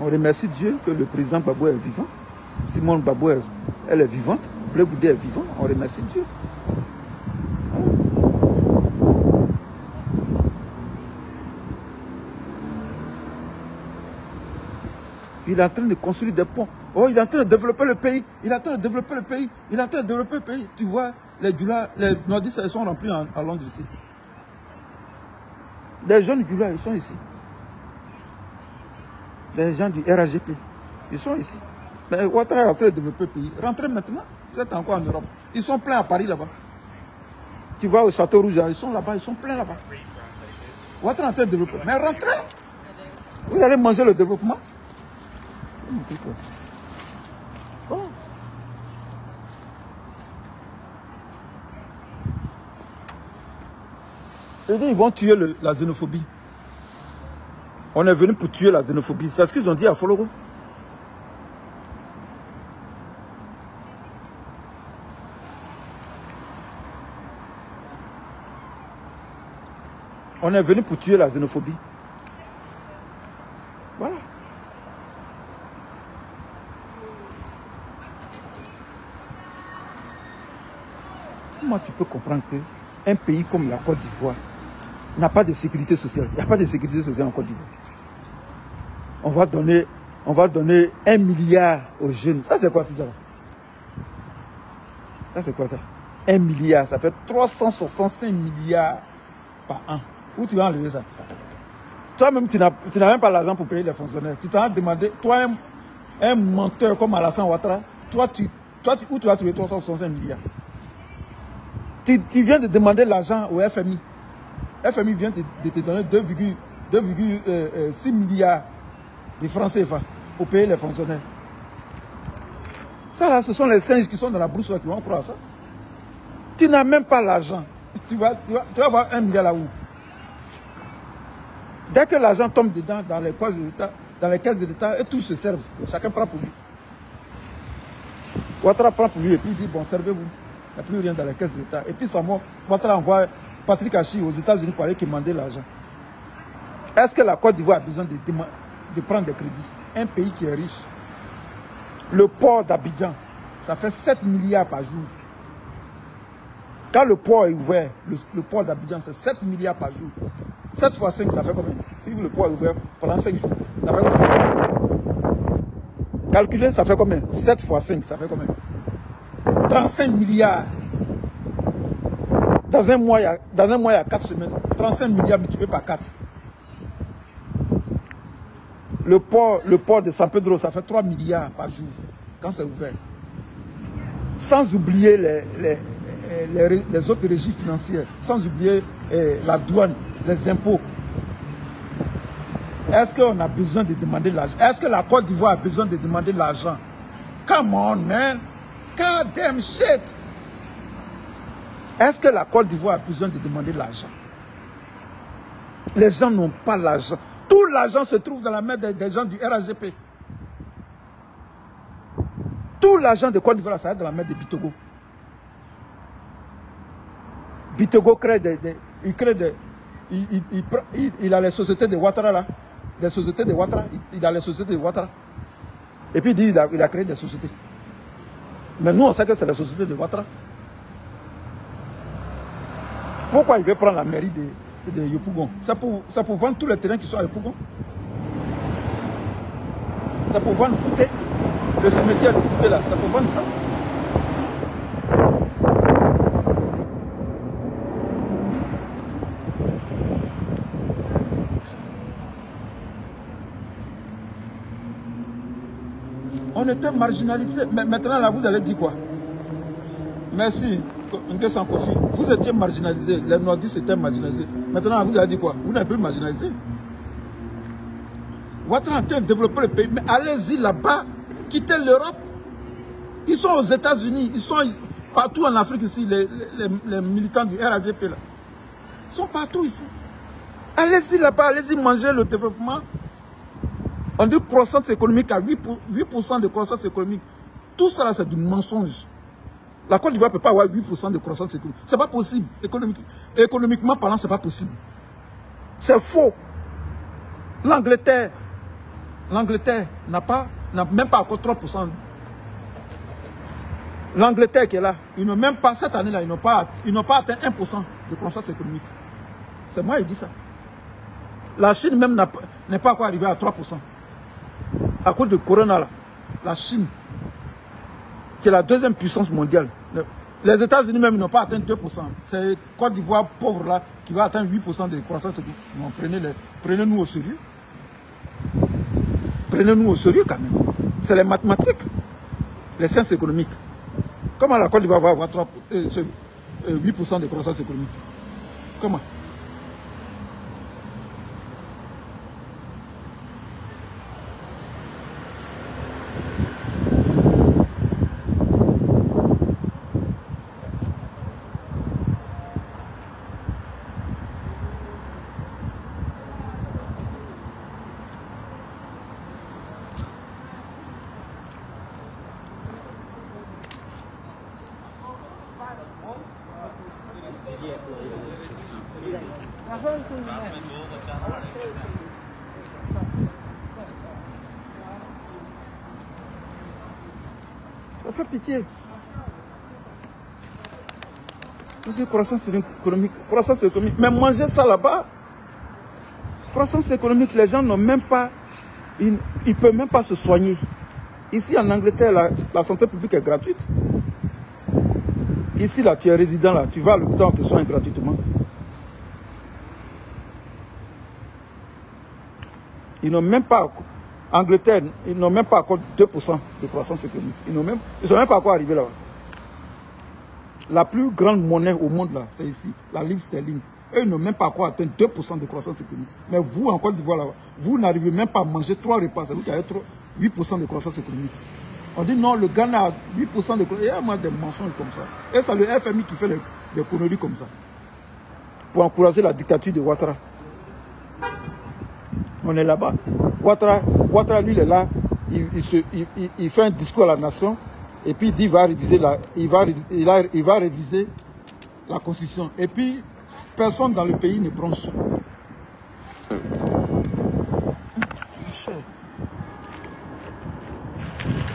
On remercie Dieu que le président Babou est vivant. Simone Babou, elle est vivante. Bleu est vivant. On remercie Dieu. Il est en train de construire des ponts. Oh, il est en train de développer le pays. Il est en train de développer le pays. Il est en train de développer le pays. Tu vois, les les nordistes, sont remplis à Londres ici. Les jeunes Dula, ils sont ici. Les gens du RAGP, ils sont ici. Mais Ouattara est en train de développer le pays. Rentrez maintenant, vous êtes encore en Europe. Ils sont pleins à Paris là-bas. Tu vois au Château Rouge, ils sont là-bas, ils sont pleins là-bas. Ouattara est en train de développer. Mais rentrez Vous allez manger le développement ils vont tuer la xénophobie. On est venu pour tuer la xénophobie. C'est ce qu'ils ont dit à Foloro. On est venu pour tuer la xénophobie. Voilà. Comment tu peux comprendre qu'un pays comme la Côte d'Ivoire n'a pas de sécurité sociale. Il n'y a pas de sécurité sociale en Côte d'Ivoire. On va donner, on va donner un milliard aux jeunes. Ça, c'est quoi, ça Ça, c'est quoi ça? Un milliard, ça fait 365 milliards par an. Où tu vas enlever ça? Toi-même, tu n'as même pas l'argent pour payer les fonctionnaires. Tu t'en as demandé, toi, un, menteur comme Alassane Ouattara, toi, tu, toi où tu vas trouver 365 milliards? Tu, tu viens de demander l'argent au FMI. FMI vient de, te donner 2,6 euh, euh, milliards de francs CFA pour payer les fonctionnaires. Ça là, ce sont les singes qui sont dans la brousse qui vont croire ça. Tu n'as même pas l'argent. Tu vas, tu, vas, tu vas avoir un milliard là-haut. Dès que l'argent tombe dedans, dans les caisses de l'État, dans les caisses de l'État, et tout se servent. Chacun prend pour lui. Ouattara prend pour lui et puis il dit, bon, servez-vous. Il n'y a plus rien dans la caisse d'État. Et puis ça Ouattara envoie Patrick Hachi aux États-Unis pour aller commander l'argent. Est-ce que la Côte d'Ivoire a besoin de, de prendre des crédits? Un pays qui est riche. Le port d'Abidjan, ça fait 7 milliards par jour. Quand le port est ouvert, le, port d'Abidjan, c'est 7 milliards par jour. 7 fois 5, ça fait combien? Si le port est ouvert pendant 5 jours, ça fait combien? Calculez, ça fait combien? 7 fois 5, ça fait combien? 35 milliards. Dans un mois, il y a, dans un mois, il y a 4 semaines. 35 milliards multipliés par 4. Le port, le port de San Pedro, ça fait 3 milliards par jour quand c'est ouvert. Sans oublier les, autres régies financières, sans oublier eh, la douane, les impôts. Est-ce qu'on a besoin de demander l'argent? Est-ce que la Côte d'Ivoire a besoin de demander l'argent? Come on, man. God damn shit. Est-ce que la Côte d'Ivoire a besoin de demander l'argent? Les gens n'ont pas l'argent. Tout l'argent se trouve dans la main des, gens du RAGP. Tout l'argent de Côte d'Ivoire, ça est dans la main de Bitogo. Bitogo crée des, il crée des, il, a les sociétés de Ouattara là, les sociétés de Ouattara, il, a les sociétés de Ouattara. Et puis il dit, il a, créé des sociétés. Mais nous, on sait que c'est les sociétés de Ouattara. Pourquoi il veut prendre la mairie de, de Yopougon? C'est pour, pour vendre tous les terrains qui sont à Yopougon. C'est pour vendre côté. Le cimetière de côté là, c'est pour vendre ça. on était marginalisés. Mais maintenant, là, vous allez dire quoi? Merci, Vous étiez marginalisés. Les nordistes étaient marginalisés. Maintenant, vous allez dire quoi? Vous n'êtes plus marginalisés. Ouattara de développer le pays. Mais allez-y là-bas. Quittez l'Europe. Ils sont aux États-Unis. Ils sont partout en Afrique ici, les, militants du RAGP. Là. Ils sont partout ici. Allez-y là-bas. Allez-y manger le développement. On dit croissance économique à 8%, de croissance économique. Tout ça, c'est du mensonge. La Côte d'Ivoire ne peut pas avoir 8% de croissance économique. Ce n'est pas possible. économiquement parlant, ce n'est pas possible. C'est faux. L'Angleterre, l'Angleterre n'a pas, n'a même pas encore 3%. L'Angleterre qui est là, ils n'ont même pas, cette année-là, ils n'ont pas, pas atteint 1% de croissance économique. C'est moi qui dis ça. La Chine même n'est pas encore arrivée à 3% à cause de Corona, la Chine, qui est la deuxième puissance mondiale, les États-Unis même n'ont pas atteint 2%. C'est Côte d'Ivoire pauvre là qui va atteindre 8% de croissance. prenez-nous prenez au sérieux. Prenez-nous au sérieux quand même. C'est les mathématiques, les sciences économiques. Comment la Côte d'Ivoire va avoir 3, 8% euh, euh, de croissance économique? Comment Ça fait pitié. On croissance économique, croissance économique. Mais manger ça là-bas, croissance économique, les gens n'ont même pas, ils ne peuvent même pas se soigner. Ici en Angleterre, la, santé publique est gratuite. Ici, là, tu es résident, là, tu vas à l'hôpital, on te soigne gratuitement. Ils n'ont même pas, Angleterre, ils n'ont même pas encore 2% de croissance économique. Ils n'ont même, même pas encore arrivés là-bas. La plus grande monnaie au monde là, c'est ici, la livre sterling. Eux, n'ont même pas encore atteint 2% de croissance économique. Mais vous, en Côte d'Ivoire, vous n'arrivez même pas à manger trois repas. C'est vous qui avez 8% de croissance économique. On dit non, le Ghana a 8% de croissance. Il y a des mensonges comme ça. Et c'est le FMI qui fait des conneries comme ça. Pour encourager la dictature de Ouattara. On est là-bas. Ouattara, lui, il est là. Il, fait un discours à la nation. Et puis il dit va réviser la, il va, il, il va réviser la constitution. Et puis personne dans le pays ne bronche.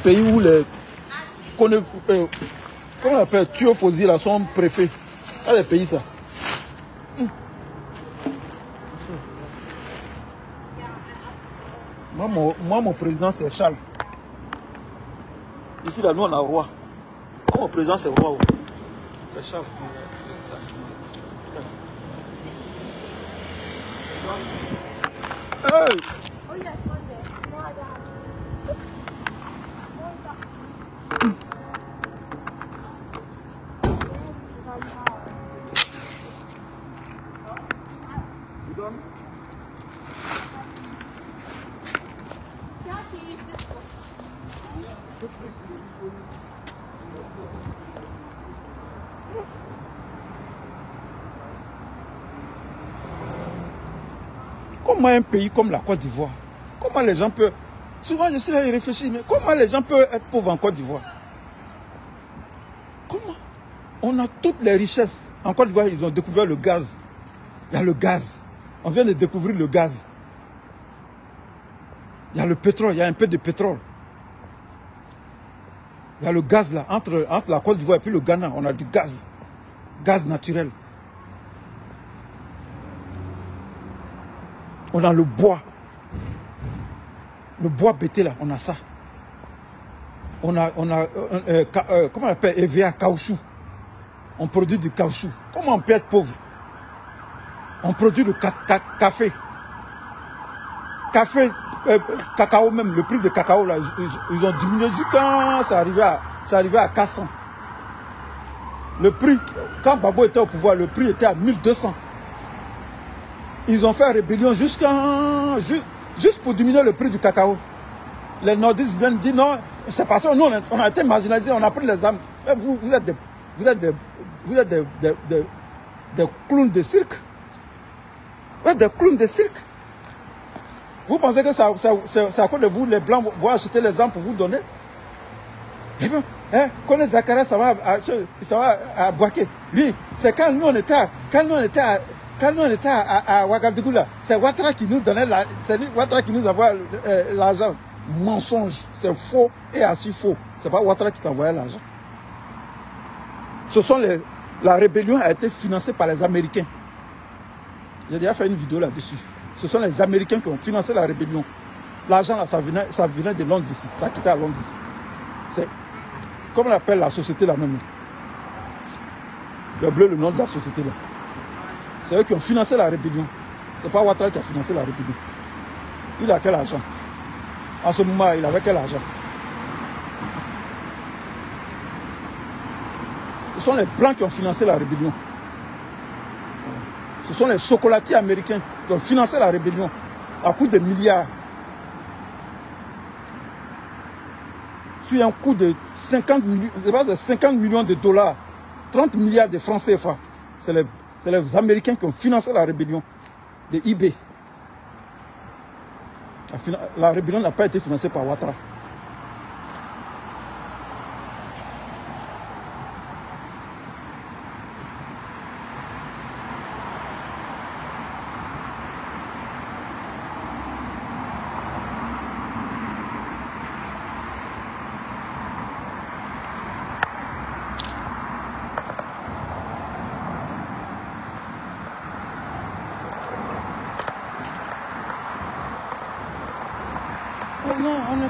Pays où les euh, comment on appelle Tuofosi là son préfet. Ah les pays ça. Moi mon, moi, mon président c'est Charles. Ici là nous on a roi. Moi, mon président c'est roi. C'est Charles. Hey! Comment un pays comme la Côte d'Ivoire, comment les gens peuvent... Souvent, je suis là et réfléchis, mais comment les gens peuvent être pauvres en Côte d'Ivoire? Comment? On a toutes les richesses. En Côte d'Ivoire, ils ont découvert le gaz. Il y a le gaz. On vient de découvrir le gaz. Il y a le pétrole, il y a un peu de pétrole. Il y a le gaz là, entre, entre la Côte d'Ivoire et puis le Ghana, on a du gaz. Gaz naturel. On a le bois. Le bois bêté là, on a ça. On a, on a euh, euh, euh, comment on appelle EVA, caoutchouc. On produit du caoutchouc. Comment on peut être pauvre? On produit le café. Café euh, cacao même, le prix de cacao, là, ils, ont diminué du quand ça arrivait à, ça arrivait à 400. Le prix, quand Babo était au pouvoir, le prix était à 1200. Ils ont fait rébellion juste pour diminuer le prix du cacao. Les nordistes viennent dire non, c'est que nous on a, été marginalisés, on a pris les âmes. vous, êtes des, clowns de cirque. Vous êtes des clowns de cirque. Vous pensez que c'est à cause de vous, les Blancs, vont acheter les armes pour vous donner? Eh bien, hein, quand les Zakaria, ça va à, à Boaké. Lui, c'est quand nous on était, quand nous on était à, quand nous on était à, à Ouagadougou là, c'est Ouattara qui nous donnait la, c'est Ouattara qui nous euh, l'argent. Mensonge, c'est faux et assez faux. C'est pas Ouattara qui t'envoyait l'argent. Ce sont les, la rébellion a été financée par les Américains. J'ai déjà fait une vidéo là-dessus. Ce sont les Américains qui ont financé la rébellion. L'argent, là, ça venait, ça venait de Londres ici. Ça quittait à Londres ici. C'est, comme on appelle la société là même. Le bleu, le nom de la société là. C'est eux qui ont financé la rébellion. C'est pas Ouattara qui a financé la rébellion. Il a quel argent? En ce moment, il avait quel argent? Ce sont les Blancs qui ont financé la rébellion. Ce sont les chocolatiers américains qui ont financé la rébellion à coût de milliards. Sur un coût de 50 millions, 50 millions de dollars, 30 milliards de francs CFA. C'est les, les, Américains qui ont financé la rébellion de eBay. La rébellion n'a pas été financée par Ouattara.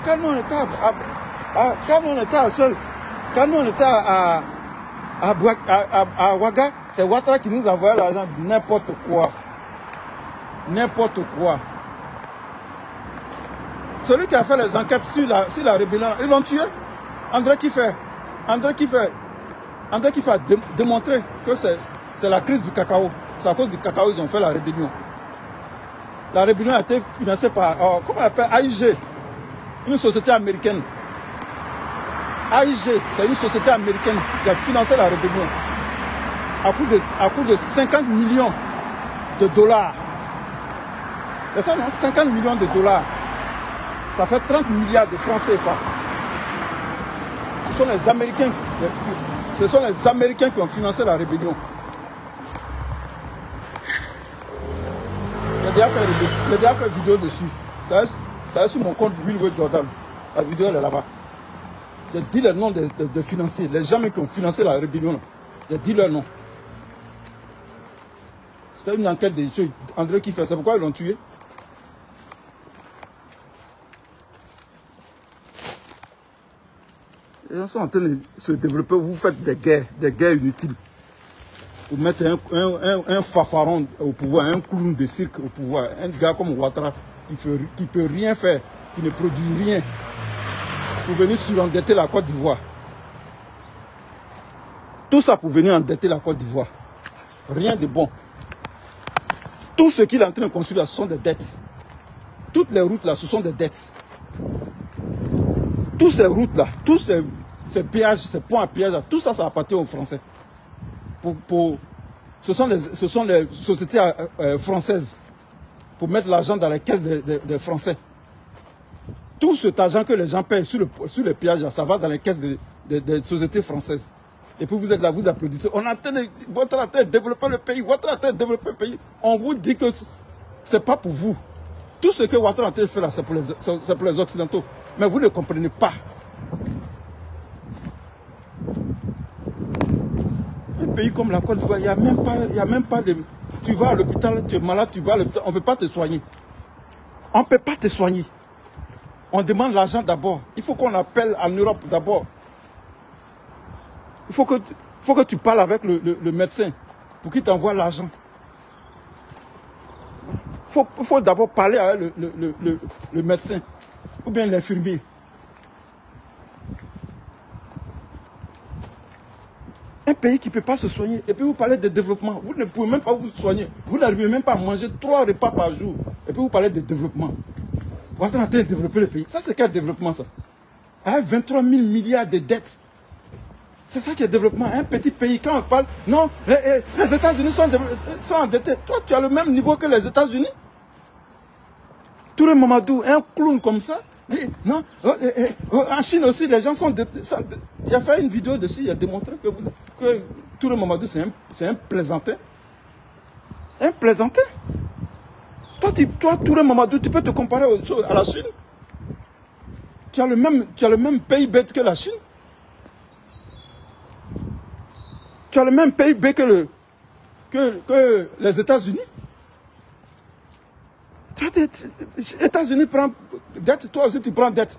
Quand nous on était à, quand on était à seul, quand on était à, à, à, Ouaga, c'est Ouattara qui nous envoyait l'argent n'importe quoi. N'importe quoi. Celui qui a fait les enquêtes sur la, sur la rébellion, ils l'ont tué. André qui fait André qui fait André qui fait démontrer que c'est la crise du cacao. C'est à cause du cacao qu'ils ont fait la rébellion. La rébellion a été financée par, oh, comment on appelle, AIG une société américaine. AIG, c'est une société américaine qui a financé la rébellion à coût de, de 50 millions de dollars. C'est ça, non? 50 millions de dollars. Ça fait 30 milliards de francs CFA. Ce sont les Américains, ce sont les Américains qui ont financé la rébellion. J'ai déjà fait vidéo dessus. Ça est, sur mon compte Will Jordan. La vidéo elle est là-bas. J'ai dit le nom des, financiers, les gens qui ont financé la rébellion. J'ai dit leur nom. C'était une enquête de André qui fait. C'est pourquoi ils l'ont tué? Les gens sont en train de se développer. Vous faites des guerres, des guerres inutiles. Vous mettez un, un, un, fafaron au pouvoir, un clown de cirque au pouvoir, un gars comme Ouattara qui ne peut rien faire, qui ne produit rien, pour venir surendetter la Côte d'Ivoire. Tout ça pour venir endetter la Côte d'Ivoire. Rien de bon. Tout ce qu'il est en train de construire, ce sont des dettes. Toutes les routes là, ce sont des dettes. Toutes ces routes là, tous ces, péages, ces ponts à péage, tout ça, ça appartient aux Français. Pour, ce, sont les, ce sont les sociétés euh, euh, françaises pour mettre l'argent dans les caisses des, Français. Tout cet argent que les gens payent sur, le, sur ça va dans les caisses des sociétés françaises. Et puis vous êtes là, vous applaudissez. On a votre de développer le pays, votre développer le pays. On vous dit que ce n'est pas pour vous. Tout ce que Ouattara fait là, c'est pour, pour, les Occidentaux. Mais vous ne comprenez pas. Un pays comme la Côte d'Ivoire, il n'y a, même pas, a même pas de... Tu vas à l'hôpital, tu es malade, tu vas à l'hôpital, on ne peut pas te soigner. On ne peut pas te soigner. On demande l'argent d'abord. Il faut qu'on appelle en Europe d'abord. Il faut que, faut que tu parles avec le, médecin pour qu'il t'envoie l'argent. Il faut, d'abord parler avec le, médecin ou bien l'infirmier. Un pays qui ne peut pas se soigner, et puis vous parlez de développement, vous ne pouvez même pas vous soigner, vous n'arrivez même pas à manger trois repas par jour, et puis vous parlez de développement. Vous êtes en train de développer le pays. Ça, c'est quel développement, ça? Avec 23 000 milliards de dettes, c'est ça qui est développement. Un petit pays, quand on parle, non, les, États-Unis sont, sont, endettés. Toi, tu as le même niveau que les États-Unis? Touré Mamadou, un clown comme ça, non, oh, oh, en Chine aussi, les gens sont... J'ai fait une vidéo dessus, il a démontré que, vous, que Touré Mamadou, c'est un, un plaisantin. Un plaisantin. Toi, tu, toi, Touré Mamadou, tu peux te comparer à la Chine. Tu as le même, tu as le même PIB que la Chine. Tu as le même PIB que, le, que, que les États-Unis. États-Unis prennent dette, toi aussi tu prends dette.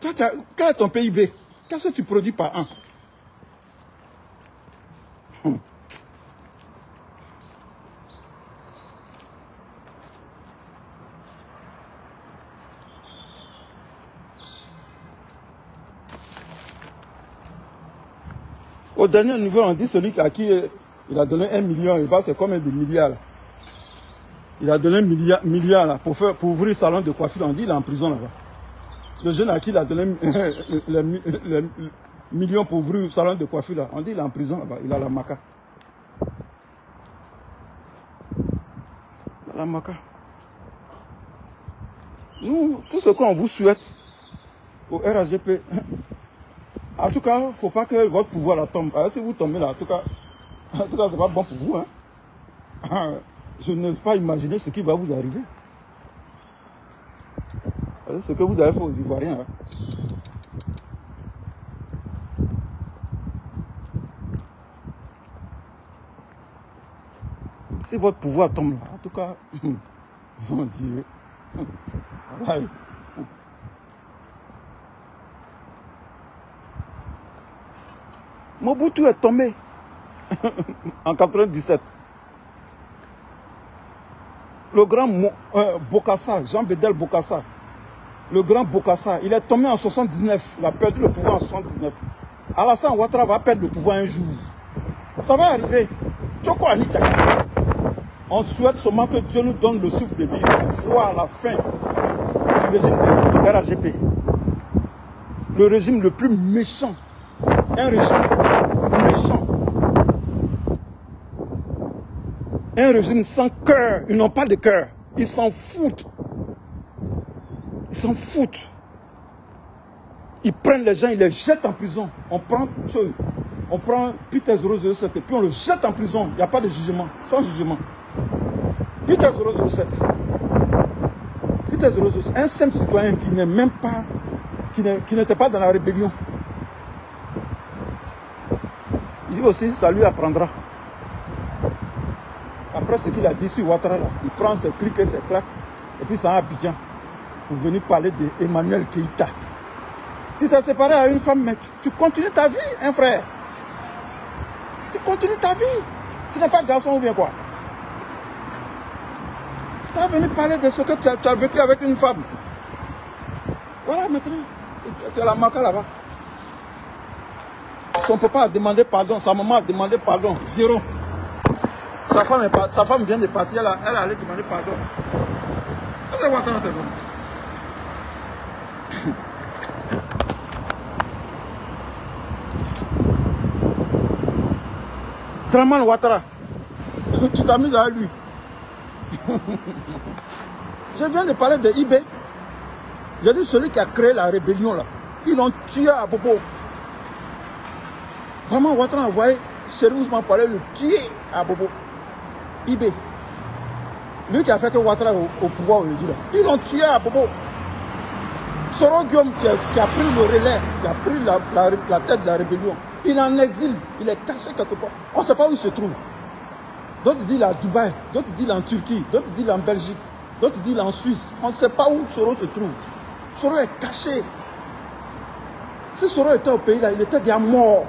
Toi, quel est ton PIB Qu'est-ce que tu produis par an? Hum. Au dernier niveau, on dit celui à qui il a donné un million, il va c'est combien de milliards Il a donné un milliard, milliard pour, faire, pour salon de coiffure, on dit il est en prison là-bas. Le jeune à qui il a donné le, million pour ouvrir salon de coiffure là, on dit il est en prison là-bas, il a la maca. La maca. Nous, tout ce qu'on vous souhaite au RAGP, en tout cas, il ne faut pas que votre pouvoir la tombe. Alors, si vous tombez là, en tout cas, en tout cas, pas bon pour vous. Hein. Je n'ose pas imaginer ce qui va vous arriver. Ce que vous avez fait aux Ivoiriens. Hein. Si votre pouvoir tombe là, en tout cas, mon Dieu. Mobutu est tombé en 97. Le grand euh, Bokassa, Jean Bedel Bokassa, le grand Bokassa, il est tombé en 79. Il a perdu le pouvoir en 79. Alassane Ouattara va perdre le pouvoir un jour. Ça va arriver. On souhaite seulement que Dieu nous donne le souffle de vie pour voir la fin du régime de, RAGP. Le régime le plus méchant. Un régime méchants. Un régime sans cœur. Ils n'ont pas de cœur. Ils s'en foutent. Ils s'en foutent. Ils prennent les gens, ils les jettent en prison. On prend, on prend Peter 007 et puis on le jette en prison. Il n'y a pas de jugement, sans jugement. Peter 007. Peter 007, un simple citoyen qui n'est même pas, qui n'était pas dans la rébellion. Il dit aussi, ça lui apprendra. Après ce qu'il a dit sur Ouattara, il prend ses clics et ses claques, et puis ça a bien pour venir parler d'Emmanuel Keïta. Tu t'es séparé à une femme, mais tu, continues ta vie, un frère. Tu continues ta vie. Tu n'es pas garçon ou bien quoi Tu as venu parler de ce que tu as, vécu avec une femme. Voilà maintenant. Tu as la marque là-bas. Son papa a demandé pardon, sa maman a demandé pardon. Zéro. Sa femme, vient de partir, elle, elle allait demander pardon. Que c'est bon Draman Ouattara, tu t'amuses à lui. Je viens de parler de IB. J'ai dit celui qui a créé la rébellion là. Ils l'ont tué à Bobo. Draman Ouattara a envoyé Chéri Ousmane parler le tuer à Bobo. IB. Lui qui a fait que Ouattara au, au pouvoir aujourd'hui. Ils l'ont tué à Bobo. Soro Guillaume qui a, pris le relais, qui a pris la tête de la rébellion. Il est en exil, il est caché quelque part. On ne sait pas où il se trouve. D'autres disent à Dubaï, d'autres disent en Turquie, d'autres disent en Belgique, d'autres disent en Suisse. On ne sait pas où Soro se trouve. Soro est caché. Si Soro était au pays là, il était déjà mort.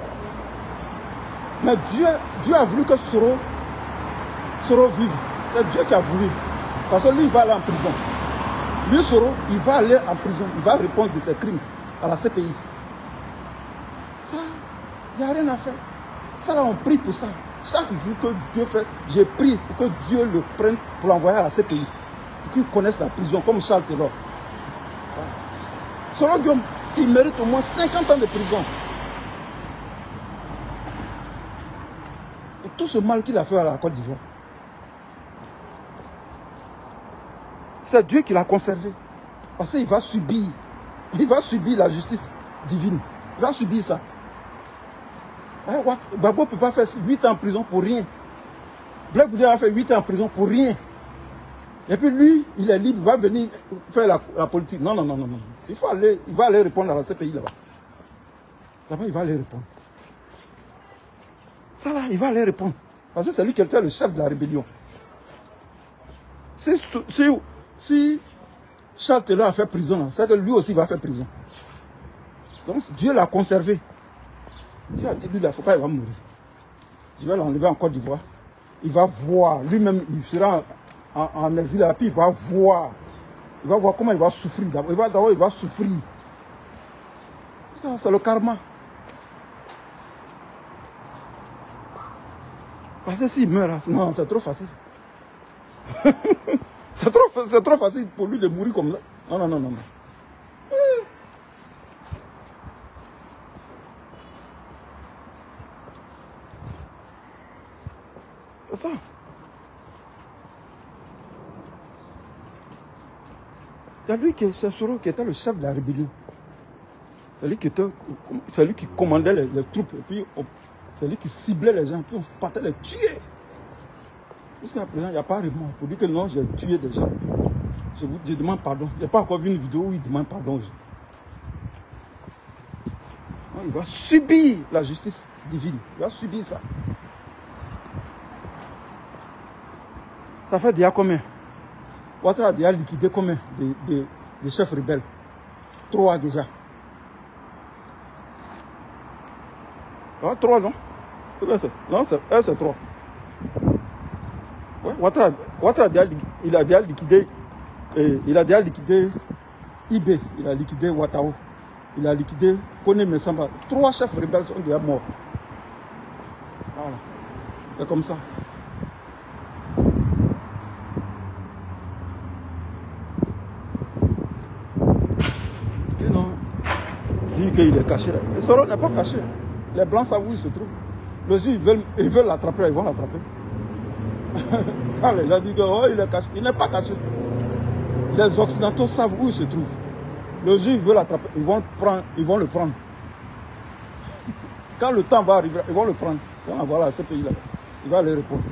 Mais Dieu, Dieu a voulu que Soro, Soro vive. C'est Dieu qui a voulu. Parce que lui, il va aller en prison. Lui, Soro, il va aller en prison. Il va répondre de ses crimes à la CPI. Ça, il n'y a rien à faire. Ça, là, on prie pour ça. Chaque jour que Dieu fait, j'ai pris pour que Dieu le prenne pour l'envoyer à la CPI. Pour qu'il connaisse la prison, comme Charles Taylor. Selon Guillaume, il mérite au moins 50 ans de prison. Et tout ce mal qu'il a fait à la Côte d'Ivoire. C'est Dieu qui l'a conservé. Parce qu'il va subir. Il va subir la justice divine. Il va subir ça. Hein, Babo ne peut pas faire 8 ans en prison pour rien. Black Boudé a fait 8 ans en prison pour rien. Et puis lui, il est libre, il va venir faire la, politique. Non, non, non, non, non. Il, faut aller, il va aller répondre à ce pays là-bas. Là-bas, il va aller répondre. Ça là, il va aller répondre. Parce que c'est lui qui était le chef de la rébellion. Si, si, Charles Taylor a fait prison, c'est que lui aussi va faire prison. Donc Dieu l'a conservé. Dieu a dit, lui, il ne faut pas, il va mourir. Je vais l'enlever en Côte d'Ivoire. Il va voir, lui-même, il sera en, exil, et puis il va voir. Il va voir comment il va souffrir. Il d'abord, il va souffrir. C'est le karma. Parce que s'il meurt, non, c'est trop facile. c'est trop, trop facile pour lui de mourir comme ça. Non, non, non, non. ça. Il y a lui qui, c'est qui était le chef de la rébellion. C'est lui qui, qui commandait les, troupes. Puis, c'est lui qui ciblait les gens. Puis on partait les tuer. Jusqu'à présent, il n'y a pas de remords pour dire que non, j'ai tué des gens. Je, vous, je demande pardon. N'y a pas encore vu une vidéo où il demande pardon. il va subir la justice divine. Il va subir ça. Ça fait déjà combien? Ouattara a déjà liquidé combien de, de, chefs rebelles? Trois déjà. Ah, trois, non? Non, c'est trois. Ouattara, il a déjà liquidé, il a liquidé IB, il a liquidé Ouattao, il a liquidé Kone Messamba. Trois chefs rebelles sont déjà morts. Voilà. C'est comme ça. qu'il est caché. Le Soro n'est pas caché. Les Blancs savent où il se trouve. Les yeux, ils veulent l'attraper, ils vont l'attraper. Quand les gens disent qu'il oh, est caché, il n'est pas caché. Les Occidentaux savent où il se trouve. Le juge veut l'attraper, ils vont le prendre, ils vont le prendre. Quand le temps va arriver, ils vont le prendre. Voilà, ce pays-là. Il va aller répondre.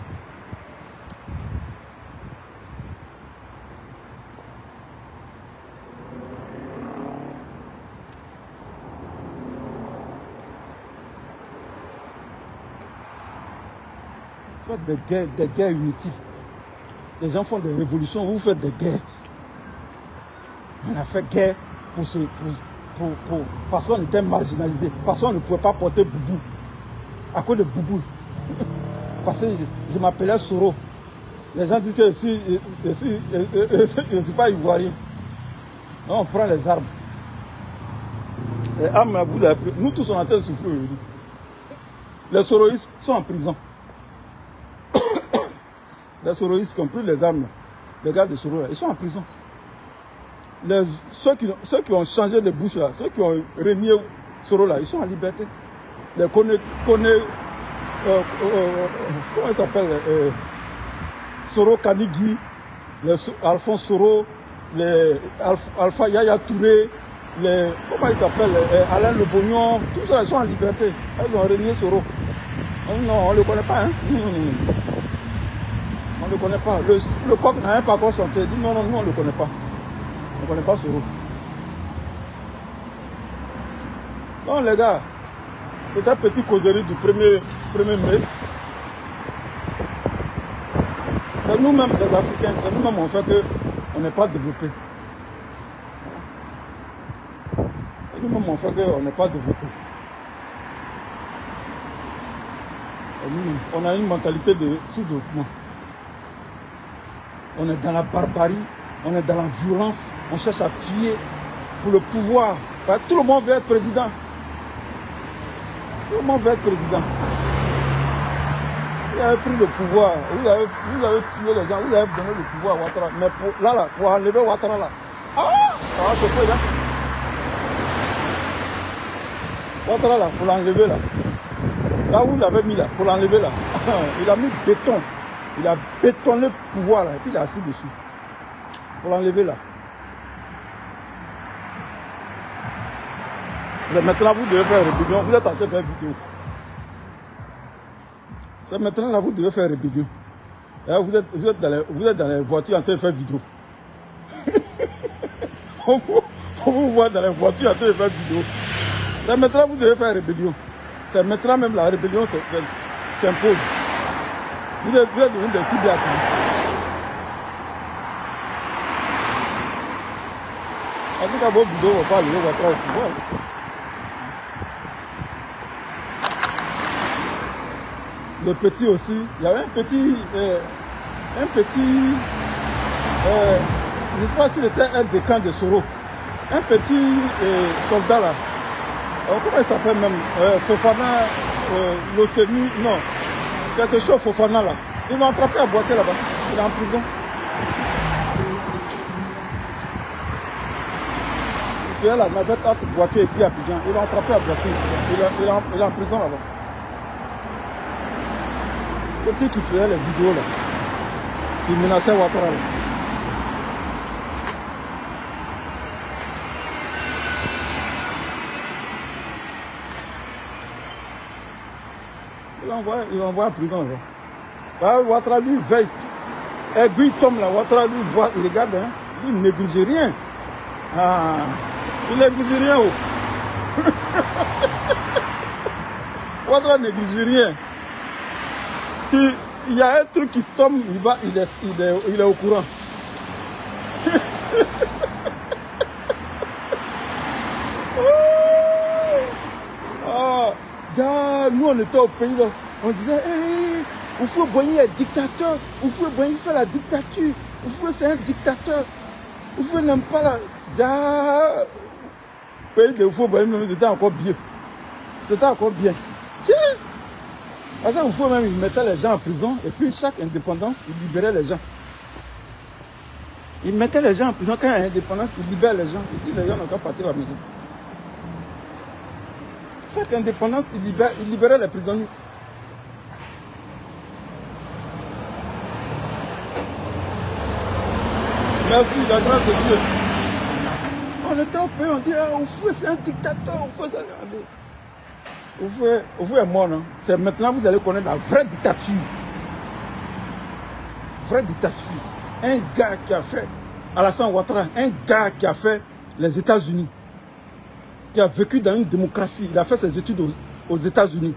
Des guerres, des guerres inutiles. Les gens font des révolutions, vous faites des guerres. On a fait guerre pour pour, pour, parce qu'on était marginalisé, parce qu'on ne pouvait pas porter boubou. À cause de boubou. Parce que je, m'appelais Soro. Les gens disent que je suis, je suis, je, suis pas ivoirien. on prend les armes. Les armes, nous tous on a été souffrir aujourd'hui. Les soroïstes sont en prison. Les qui ont pris les armes, les gars de Soro, ils sont en prison ceux, qui, ceux qui ont changé de bouche là, ceux qui ont remis Soro là, ils sont en liberté. Les Kone euh, euh, euh, comment il s'appelle Soro Kanigi, les Alphonse Soro, les Alpha, Yaya Touré, les, comment il s'appelle Alain Le Bognon, tous ceux là ils sont en liberté. Ils ont renié Soro. Non, on ne le connaît pas. Hein? On ne le connaît pas. Le, coq n'a pas encore chanté. Il non, non, nous on ne le connaît pas. On ne connaît pas Soro. Non, les gars, c'est un petit causerie du 1er, mai. C'est nous-mêmes, les Africains, c'est nous-mêmes, on fait qu'on n'est pas développé. C'est nous-mêmes, on fait qu'on n'est pas développé. On a une mentalité de sous-développement. On est dans la barbarie, on est dans la violence, on cherche à tuer pour le pouvoir. Tout le monde veut être président. Tout le monde veut être président. Vous avez pris le pouvoir, vous avez, tué les gens, vous avez donné le pouvoir à Ouattara. Mais pour, là, là, pour enlever Ouattara, là, ah, ça va faire, là. Ouattara, là, pour l'enlever, là. Là où il l'avait mis, là, pour l'enlever, là. il a mis béton. Il a bétonné le pouvoir, là, et puis il est assis dessus pour l'enlever là. Maintenant, vous devez faire rébellion. Vous êtes en train de faire vidéo. C'est maintenant là, vous devez faire rébellion. vous, êtes, vous, êtes dans les, vous êtes dans les voitures en train de faire vidéo. on, vous, on vous voit dans les voitures en train de faire vidéo. C'est maintenant vous devez faire rébellion. C'est maintenant même la rébellion s'impose. Vous êtes, vous êtes devenu des cyberaktivistes. En tout cas, vos vidéos vont pas aller au pouvoir. Le petit aussi, il y avait un petit, euh, un petit, euh, je ne sais pas s'il était un des camps de Soro, un petit euh, soldat là, comment il s'appelle même, Fofana, l'Océanie, non, quelque chose Fofana là, ils l'ont attrapé à boiter là-bas, il est en prison. fait la navette entre Boaké et puis Abidjan. Il a attrapé à Boaké. Il, il, il, est en prison là-bas. Petit qui faisait les vidéos là. Il menaçait Ouattara là. Il l'envoie en prison là. Ouattara lui veille. Et puis il tombe là, Ouattara lui voit, il regarde, hein. il ne néglige rien. Ah. Il néglige rien. Ouattara néglige rien. Tu, il y a un truc qui tombe, il, va, il, est, il, est, il est au courant. ah, nous on était au pays, là. On disait, hey, on faut Boigny est dictateur, on faut Boigny faire la dictature, on faut c'est un dictateur, on faut n'aime pas la... pays de Oufo même c'était encore bien. C'était encore bien. Tiens Parce que Oufo même, il mettait les gens en prison et puis chaque indépendance, il libérait les gens. Il mettait les gens en prison quand il y a indépendance, il libère les gens. Il dit les gens n'ont qu'à partir à la maison. Chaque indépendance, il libérait les prisonniers. Merci, la grâce de Dieu. On était au pays, on dit, ah, c'est un dictateur, Oufoué, dit. Oufoué, Oufoué est mort, non? C'est maintenant que vous allez connaître la vraie dictature. Vraie dictature. Un gars qui a fait, Alassane Ouattara, un gars qui a fait les États-Unis, qui a vécu dans une démocratie, il a fait ses études aux, États-Unis.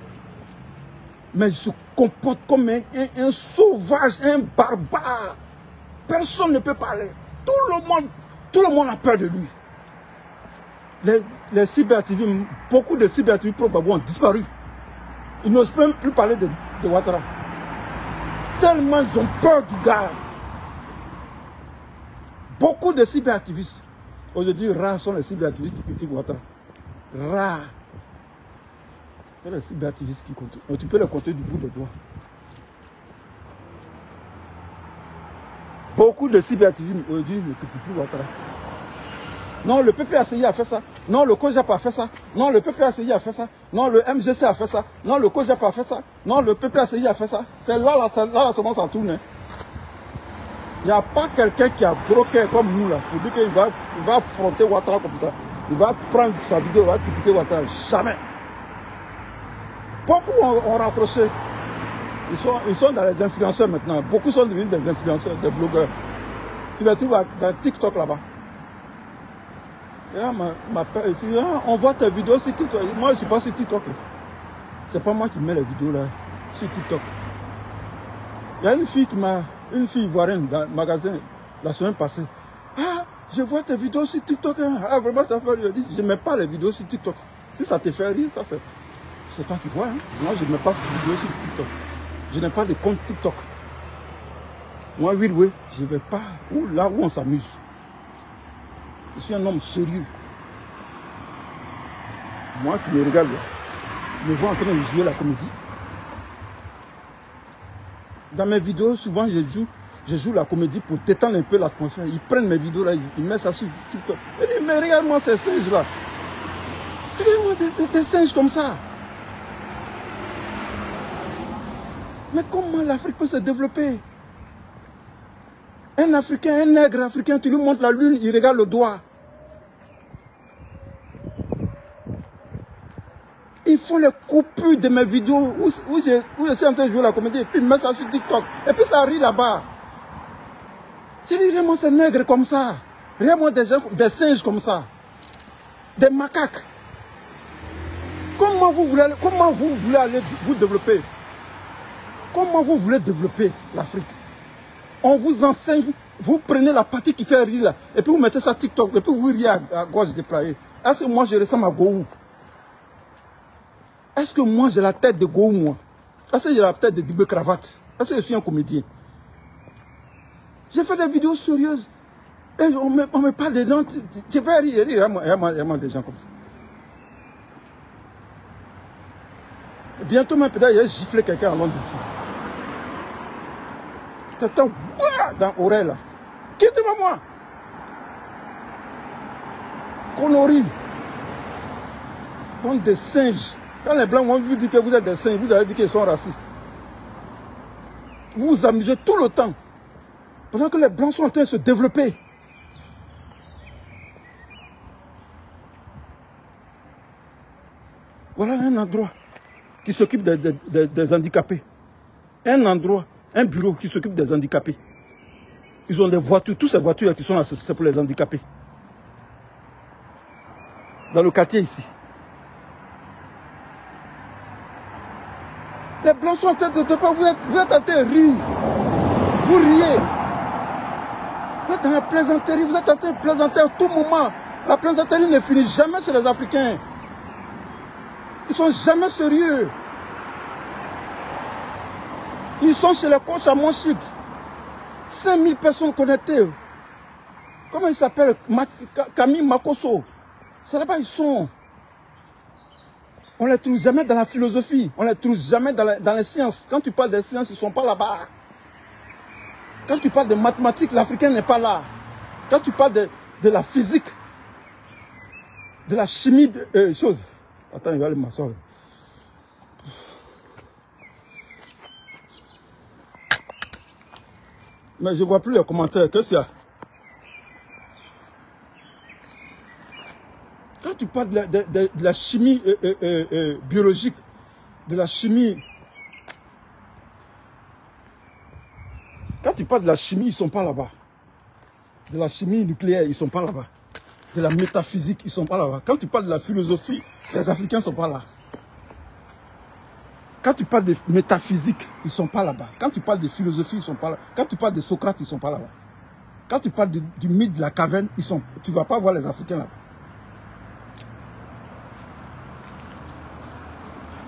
Mais il se comporte comme un, un sauvage, un barbare. Personne ne peut parler. Tout le monde, tout le monde a peur de lui. Les, les beaucoup de cyber-TV probablement ont disparu. Ils n'osent même plus parler de, de Ouattara. Tellement ils ont peur du gars. Beaucoup de cyberactivistes, aujourd'hui, rares sont les cyberactivistes qui critiquent Ouattara. Rares. A les cyberactivistes qui comptent. Tu peux les compter du bout de doigts. Beaucoup de cyberactivistes aujourd'hui ne critiquent plus Ouattara. Non, le PPACI a fait ça. Non, le COJAP a fait ça. Non, le PPACI a fait ça. Non, le MGC a fait ça. Non, le COJAP a fait ça. Non, le PPACI a fait ça. C'est là, là, là, là, ça tourne. Hein. Il n'y a pas quelqu'un qui a broqué comme nous là, pour dire qu'il va, il va affronter Ouattara comme ça. Il va prendre sa vidéo, il va critiquer Ouattara. Jamais. Beaucoup ont, ont rapproché. Ils sont, ils sont dans les influenceurs maintenant. Beaucoup sont devenus des influenceurs, des blogueurs. Tu les trouves dans TikTok là-bas. Ah, on voit tes vidéos sur TikTok. Moi, je ne suis pas sur TikTok. C'est pas moi qui mets les vidéos là sur TikTok. Il y a une fille qui m'a, une fille ivoirienne dans le magasin la semaine passée. Ah, je vois tes vidéos sur TikTok. Hein. Ah, vraiment, ça fait rire. Je ne mets pas les vidéos sur TikTok. Si ça te fait rire, ça c'est, c'est toi qui vois. Hein. Moi, je ne mets pas ces vidéos sur TikTok. Je n'ai pas de compte TikTok. Moi, oui, oui, je vais pas où, là où on s'amuse. Je suis un homme sérieux. Moi qui me regarde, je me vois en train de jouer la comédie. Dans mes vidéos, souvent, je joue, je joue la comédie pour détendre un peu l'atmosphère. Ils prennent mes vidéos là, ils, mettent ça sur TikTok. Ils disent, mais regarde-moi ces singes là. Regarde-moi des singes comme ça. Mais comment l'Afrique peut se développer? Un Africain, un nègre africain, tu lui montres la lune, il regarde le doigt. Ils font les coupures de mes vidéos où, où, je, suis en train de jouer la comédie et puis ils mettent ça sur TikTok. Et puis ça rit là-bas. Je dis, vraiment, c'est nègre comme ça. Vraiment des, des singes comme ça. Des macaques. Comment vous voulez, comment vous voulez aller vous développer? Comment vous voulez développer l'Afrique? On vous enseigne, vous prenez la partie qui fait rire là, et puis vous mettez ça TikTok, et puis vous riez à, gauche déployée. Est-ce que moi je ressemble à Gou Est-ce que moi j'ai la tête de Gou moi? Est-ce que j'ai la tête de Dibé Cravate? Est-ce que je suis un comédien? J'ai fait des vidéos sérieuses. Et on me, me parle de gens, je vais rire, il y a des gens comme ça. Bientôt, même peut-être, il giflé quelqu'un en Londres. T'entends dans l'oreille là. Qui est devant moi? Connerie. Comme des singes. Quand les blancs vont vous dire que vous êtes des singes, vous allez dire qu'ils sont racistes. Vous vous amusez tout le temps. Pendant que les blancs sont en train de se développer. Voilà un endroit qui s'occupe des handicapés. Un endroit un bureau qui s'occupe des handicapés. Ils ont des voitures, toutes ces voitures qui sont là, c'est pour les handicapés. Dans le quartier ici. Les blancs sont en train de te vous êtes, vous êtes en train de rire. Vous riez. Vous êtes dans la plaisanterie, vous êtes en train de plaisanter à tout moment. La plaisanterie ne finit jamais chez les Africains. Ils sont jamais sérieux. Ils sont chez les coachs à Monchique. 5000 personnes connectées. Comment il s'appelle Camille Makoso. N'est pas ils sont. On ne les trouve jamais dans la philosophie. On ne les trouve jamais dans, les sciences. Quand tu parles des sciences, ils ne sont pas là-bas. Quand tu parles de mathématiques, l'Africain n'est pas là. Quand tu parles de, la physique, de la chimie, de euh, choses. Attends, il va aller m'asseoir. Mais je ne vois plus les commentaires. Qu'est-ce qu'il y a? Parles de la, chimie euh, euh, euh, biologique, de la chimie... Quand tu parles de la chimie, ils ne sont pas là-bas. De la chimie nucléaire, ils ne sont pas là-bas. De la métaphysique, ils ne sont pas là-bas. Quand tu parles de la philosophie, les Africains ne sont pas là. Quand tu parles de métaphysique, ils ne sont pas là-bas. Quand tu parles de philosophie, ils ne sont pas là. Quand tu parles de Socrate, ils ne sont pas là-bas. Quand tu parles du mythe de la caverne, ils sont, tu ne vas pas voir les Africains là-bas.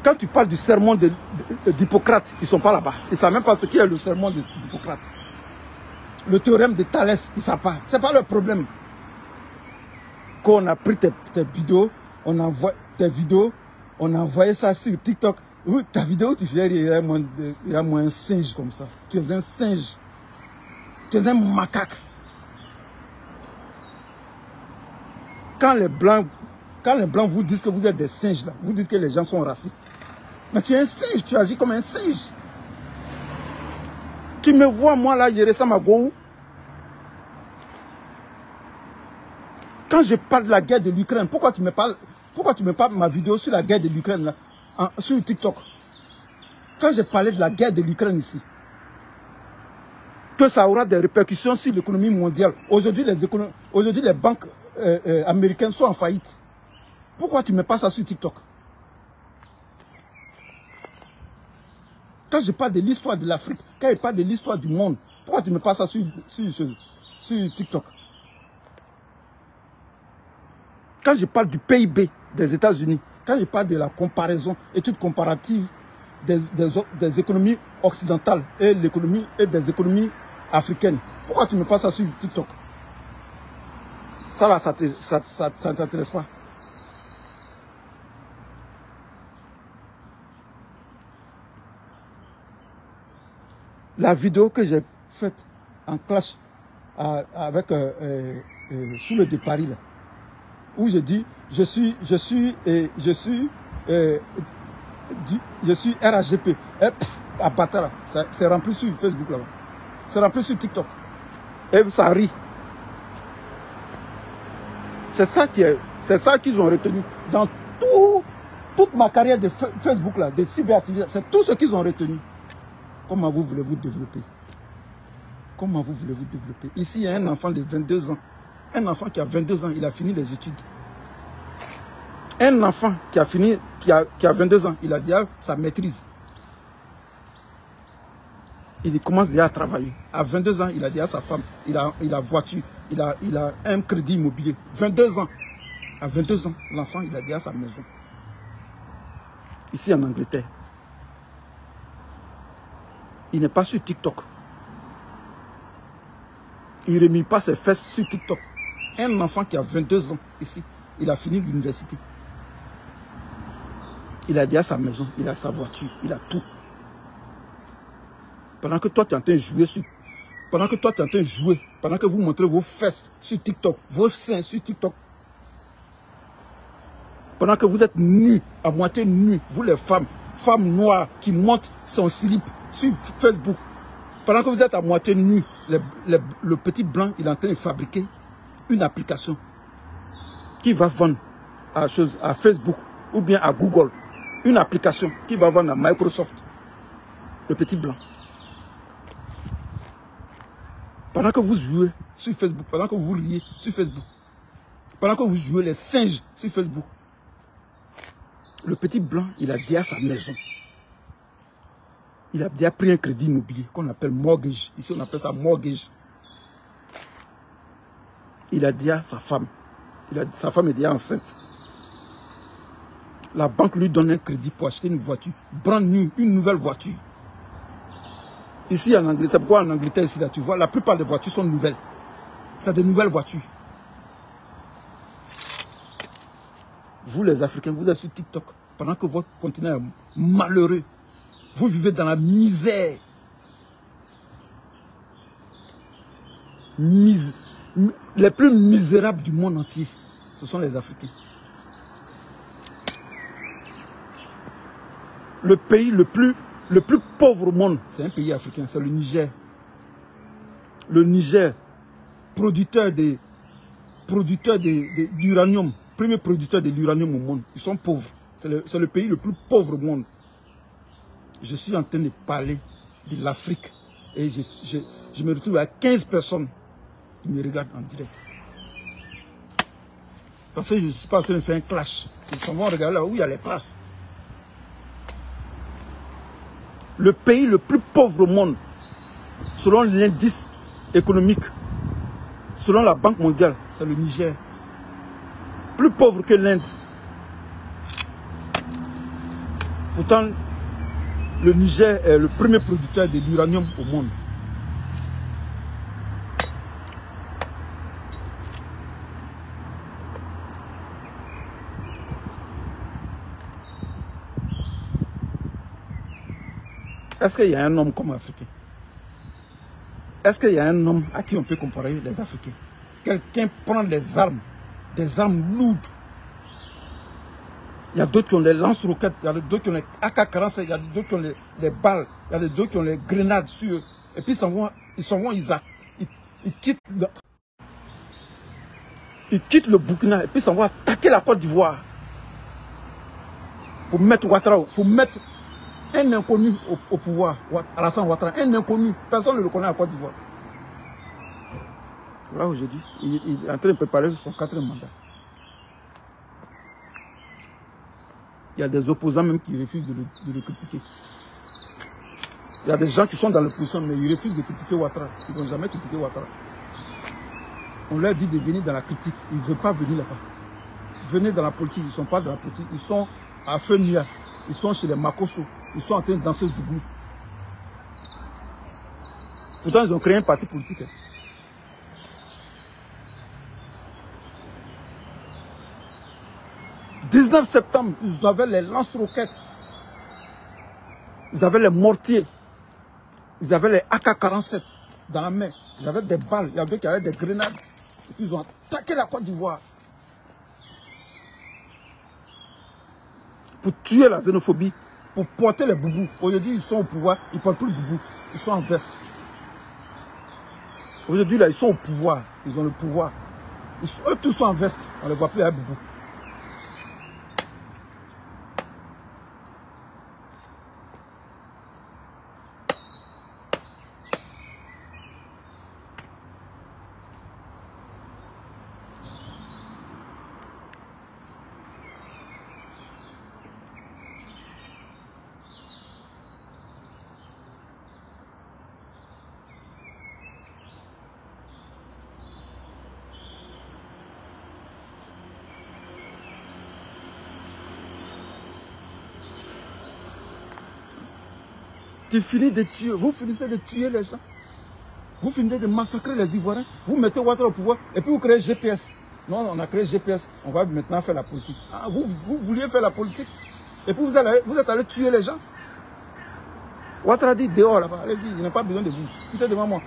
Quand tu parles du serment d'Hippocrate, ils ne sont pas là-bas. Ils ne savent même pas ce qu'est le serment d'Hippocrate. Le théorème de Thalès, ils ne savent pas. Ce n'est pas leur problème. Quand on a pris tes, vidéos, on envoie tes vidéos, on a envoyé ça sur TikTok. Ta vidéo, tu fais, moins, il y a moins un singe comme ça. Tu es un singe. Tu es un macaque. Quand les blancs, quand les blancs vous disent que vous êtes des singes, là, vous dites que les gens sont racistes. Mais tu es un singe, tu agis comme un singe. Tu me vois, moi, là, Yeresa Magou. Quand je parle de la guerre de l'Ukraine, pourquoi tu me parles, pourquoi tu me parles ma vidéo sur la guerre de l'Ukraine, là, sur TikTok Quand j'ai parlé de la guerre de l'Ukraine ici, que ça aura des répercussions sur l'économie mondiale. Aujourd'hui, les, les banques euh, euh, américaines sont en faillite. Pourquoi tu ne mets pas ça sur TikTok? Quand je parle de l'histoire de l'Afrique, quand je parle de l'histoire du monde, pourquoi tu ne mets pas ça sur TikTok? Quand je parle du PIB des États-Unis, quand je parle de la comparaison, étude comparative des, des économies occidentales et l'économie et des économies africaines, pourquoi tu ne mets pas ça sur TikTok? Ça là, ça ne ça, t'intéresse pas? La vidéo que j'ai faite en classe avec euh, euh, euh, sous le départ là, où je dis je suis je suis et je suis je suis RAGP à Batara, c'est rempli sur Facebook là-bas. C'est rempli sur TikTok. Et ça rit. C'est ça qui est, c'est ça qu'ils ont retenu dans tout, toute ma carrière de Facebook là, de cyberactivité. C'est tout ce qu'ils ont retenu. Comment vous voulez-vous développer? Comment vous voulez-vous développer? Ici, il y a un enfant de 22 ans. Un enfant qui a 22 ans, il a fini les études. Un enfant qui a fini, qui a, qui a 22 ans, il a déjà sa maîtrise. Il commence déjà à travailler. À 22 ans, il a déjà sa femme, il a, il a voiture, il a, il a un crédit immobilier. 22 ans. À 22 ans, l'enfant, il a déjà sa maison. Ici en Angleterre. Il n'est pas sur TikTok. Il ne remet pas ses fesses sur TikTok. Un enfant qui a 22 ans ici, il a fini l'université. Il a déjà sa maison, il a sa voiture, il a tout. Pendant que toi tu es en train de jouer sur pendant que toi tu es en train de jouer, pendant que vous montrez vos fesses sur TikTok, vos seins sur TikTok, pendant que vous êtes nus, à moitié nus, vous les femmes, femmes noires qui montent son slip sur Facebook, pendant que vous êtes à moitié nus, le, petit blanc, il est en train de fabriquer une application qui va vendre à, chose, à Facebook ou bien à Google. Une application qui va vendre à Microsoft. Le petit blanc. Pendant que vous jouez sur Facebook, pendant que vous riez sur Facebook, pendant que vous jouez les singes sur Facebook, le petit blanc, il a dit sa maison. Il a déjà pris un crédit immobilier qu'on appelle mortgage. Ici, on appelle ça mortgage. Il a dit à sa femme. Sa femme est déjà enceinte. La banque lui donne un crédit pour acheter une voiture. Brand une nouvelle voiture. Ici en Angleterre, c'est pourquoi en Angleterre, ici, là, tu vois, la plupart des voitures sont nouvelles. C'est de nouvelles voitures. Vous les Africains, vous êtes sur TikTok. Pendant que votre continent est malheureux. Vous vivez dans la misère. Les plus misérables du monde entier, ce sont les Africains. Le pays le plus pauvre au monde, c'est un pays africain, c'est le Niger. Le Niger, producteur d'uranium, premier producteur de l'uranium au monde. Ils sont pauvres. C'est le, pays le plus pauvre au monde. Je suis en train de parler de l'Afrique. Et je, me retrouve à 15 personnes me regardent en direct. Parce que je ne suis pas en train de faire un clash. Ils vont regarder là où il y a les clashs. Le pays le plus pauvre au monde, selon l'indice économique, selon la Banque mondiale, c'est le Niger. Plus pauvre que l'Inde. Pourtant, le Niger est le premier producteur de l'uranium au monde. Est-ce qu'il y a un homme comme Africain? Est-ce qu'il y a un homme à qui on peut comparer les Africains? Quelqu'un prend des armes, des armes lourdes. Il y a d'autres qui ont les lance-roquettes, il y a d'autres qui ont les AK-47, il y a d'autres qui ont les, balles, il y a d'autres qui ont les grenades sur eux. Et puis ils s'en vont, ils s'en vont, ils, quittent le, ils quittent le Burkina et puis ils s'en vont attaquer la Côte d'Ivoire pour mettre Ouattara, pour mettre un inconnu au, pouvoir, Alassane Ouattara, un inconnu, personne ne le connaît à Côte d'Ivoire. Voilà aujourd'hui, il, il est en train de préparer son quatrième mandat. Il y a des opposants même qui refusent de le, critiquer. Il y a des gens qui sont dans l'opposition, mais ils refusent de critiquer Ouattara. Ils ne vont jamais critiquer Ouattara. On leur dit de venir dans la critique. Ils ne veulent pas venir là-bas. Venez dans la politique. Ils ne sont pas dans la politique. Ils sont à Fenia. Ils sont chez les Makoso. Ils sont en train de danser Zougou. Pourtant, ils ont créé un parti politique. 19 septembre, ils avaient les lance-roquettes. Ils avaient les mortiers. Ils avaient les AK-47 dans la main. Ils avaient des balles. Il y avait qui avaient des grenades. Et puis ils ont attaqué la Côte d'Ivoire. Pour tuer la xénophobie pour porter les boubous. Aujourd'hui, ils sont au pouvoir, ils portent plus le boubou. Ils sont en veste. Aujourd'hui, là, ils sont au pouvoir. Ils ont le pouvoir. eux tous sont en veste. On ne les voit plus à boubou. Tu finis de tuer, vous finissez de tuer les gens. Vous finissez de massacrer les Ivoiriens. Vous mettez Ouattara au pouvoir et puis vous créez GPS. Non, on a créé GPS. On va maintenant faire la politique. Ah, vous, vous vouliez faire la politique. Et puis vous, allez, vous êtes allé tuer les gens. Ouattara dit dehors là-bas. Allez-y, il n'a pas besoin de vous. Quittez devant moi.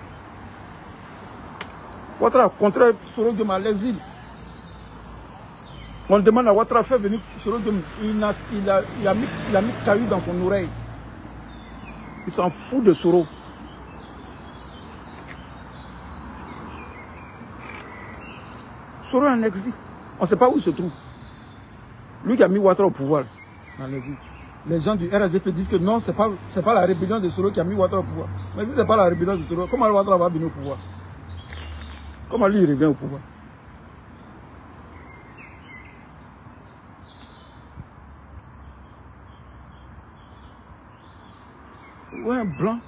Ouattara contre Soro les îles. On demande à Ouattara faire venir Soro il a, il, a, il, a mis, il a mis caillou dans son oreille. Il s'en fout de Soro. Soro est en exil. On ne sait pas où il se trouve. Lui qui a mis Ouattara au pouvoir dans l'exil. Les gens du RSGP disent que non, ce n'est pas, pas la rébellion de Soro qui a mis Ouattara au pouvoir. Mais si ce n'est pas la rébellion de Soro, comment Ouattara va venir au pouvoir? Comment lui il revient au pouvoir? Un blanc.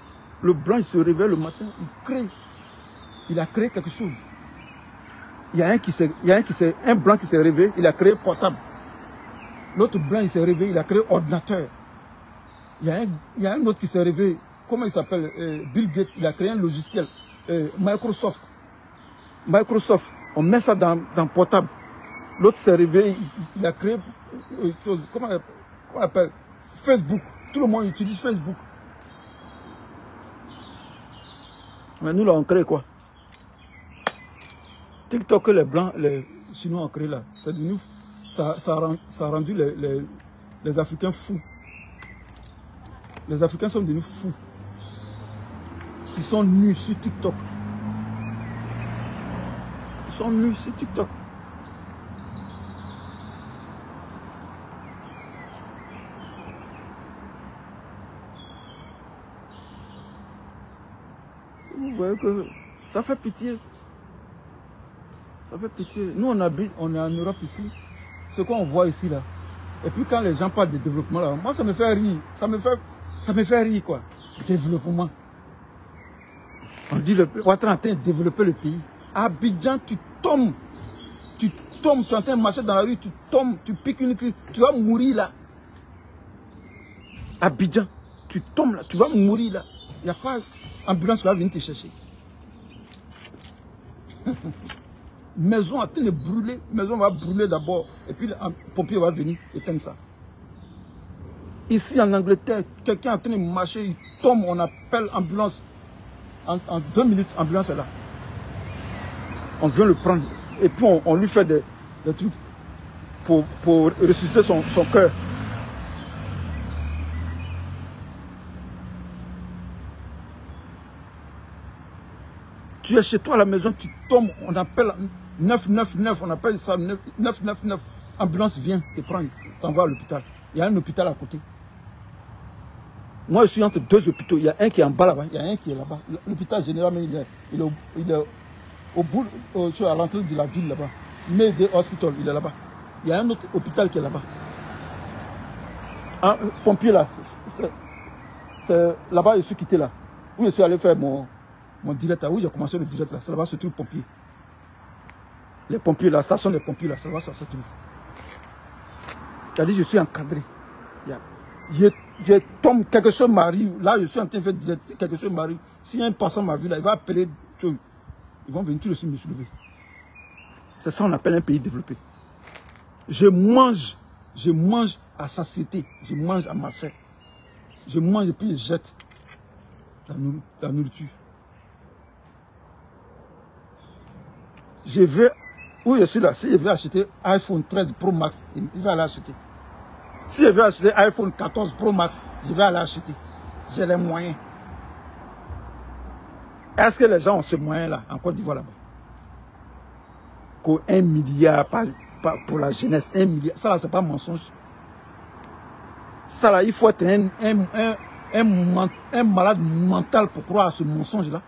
Le blanc, il se réveille le matin, il crée. Il a créé quelque chose. Il y a un qui il y a un qui un blanc qui s'est réveillé, il a créé portable. L'autre blanc, il s'est réveillé, il a créé ordinateur. Il y a un, il y a un autre qui s'est réveillé, comment il s'appelle? Euh, Bill Gates, il a créé un logiciel. Euh, Microsoft. Microsoft, on met ça dans, dans portable. L'autre s'est réveillé, il, a créé une euh, chose, comment on appelle Facebook. Tout le monde utilise Facebook. Mais nous, là, on crée quoi? TikTok, les blancs, les chinois ont créé là. C'est nous, ça, ça, a rendu les, les, Africains fous. Les Africains sont devenus fous. Ils sont nus sur TikTok. Ils sont nus sur TikTok. vous voyez ça fait pitié. Ça fait pitié. Nous, on habite, on est en Europe ici. Ce qu'on voit ici, là. Et puis quand les gens parlent de développement, là, moi, ça me fait rire. Ça me fait, ça me fait rire, quoi. Développement. On dit, le, on est en train de développer le pays. Abidjan, tu tombes. Tu tombes, tu es en train de marcher dans la rue, tu tombes, tu piques une crise, tu vas mourir là. Abidjan, tu tombes là, tu vas mourir là. Il n'y a pas ambulance qui va venir te chercher. maison a train de brûler, maison va brûler d'abord, et puis le pompier va venir éteindre ça. Ici en Angleterre, quelqu'un est en train de marcher, il tombe, on appelle ambulance. En, deux minutes, ambulance est là. On vient le prendre. Et puis on, lui fait des, trucs pour, pour ressusciter son cœur. Tu es chez toi à la maison, tu tombes, on appelle 999, on appelle ça 999. Ambulance vient te prendre, t'envoie à l'hôpital. Il y a un hôpital à côté. Moi, je suis entre deux hôpitaux. Il y a un qui est en bas là-bas, il y a un qui est là-bas. L'hôpital général, il est, il est, au, il est au bout, à l'entrée de la ville là-bas. Mais des hospital, il est là-bas. Il y a un autre hôpital qui est là-bas. Un pompier là, c'est là-bas, je suis quitté là. Où je suis allé faire mon, mon direct, où j'ai commencé le direct là, c'est là-bas, ce truc pompier. Les pompiers là, ça sont les pompiers là, ça va cette rue. dit, je suis encadré. Je, tombe, quelque chose m'arrive. Là, je suis en train de faire direct, quelque chose m'arrive. Si un passant m'a vu là, il va appeler. Ils vont venir de suite me soulever. C'est ça qu'on appelle un pays développé. Je mange, je mange à satiété, je mange à ma faim. Je mange et puis je jette la nourriture. Je veux, où je suis là, si je veux acheter iPhone 13 Pro Max, il va aller acheter. Si je veux acheter iPhone 14 Pro Max, je vais aller acheter. J'ai les moyens. Est-ce que les gens ont ce moyen-là en Côte d'Ivoire là-bas? Qu'un milliard pour la jeunesse, un milliard, ça là, c'est pas mensonge. Ça là, il faut être un malade mental pour croire à ce mensonge-là.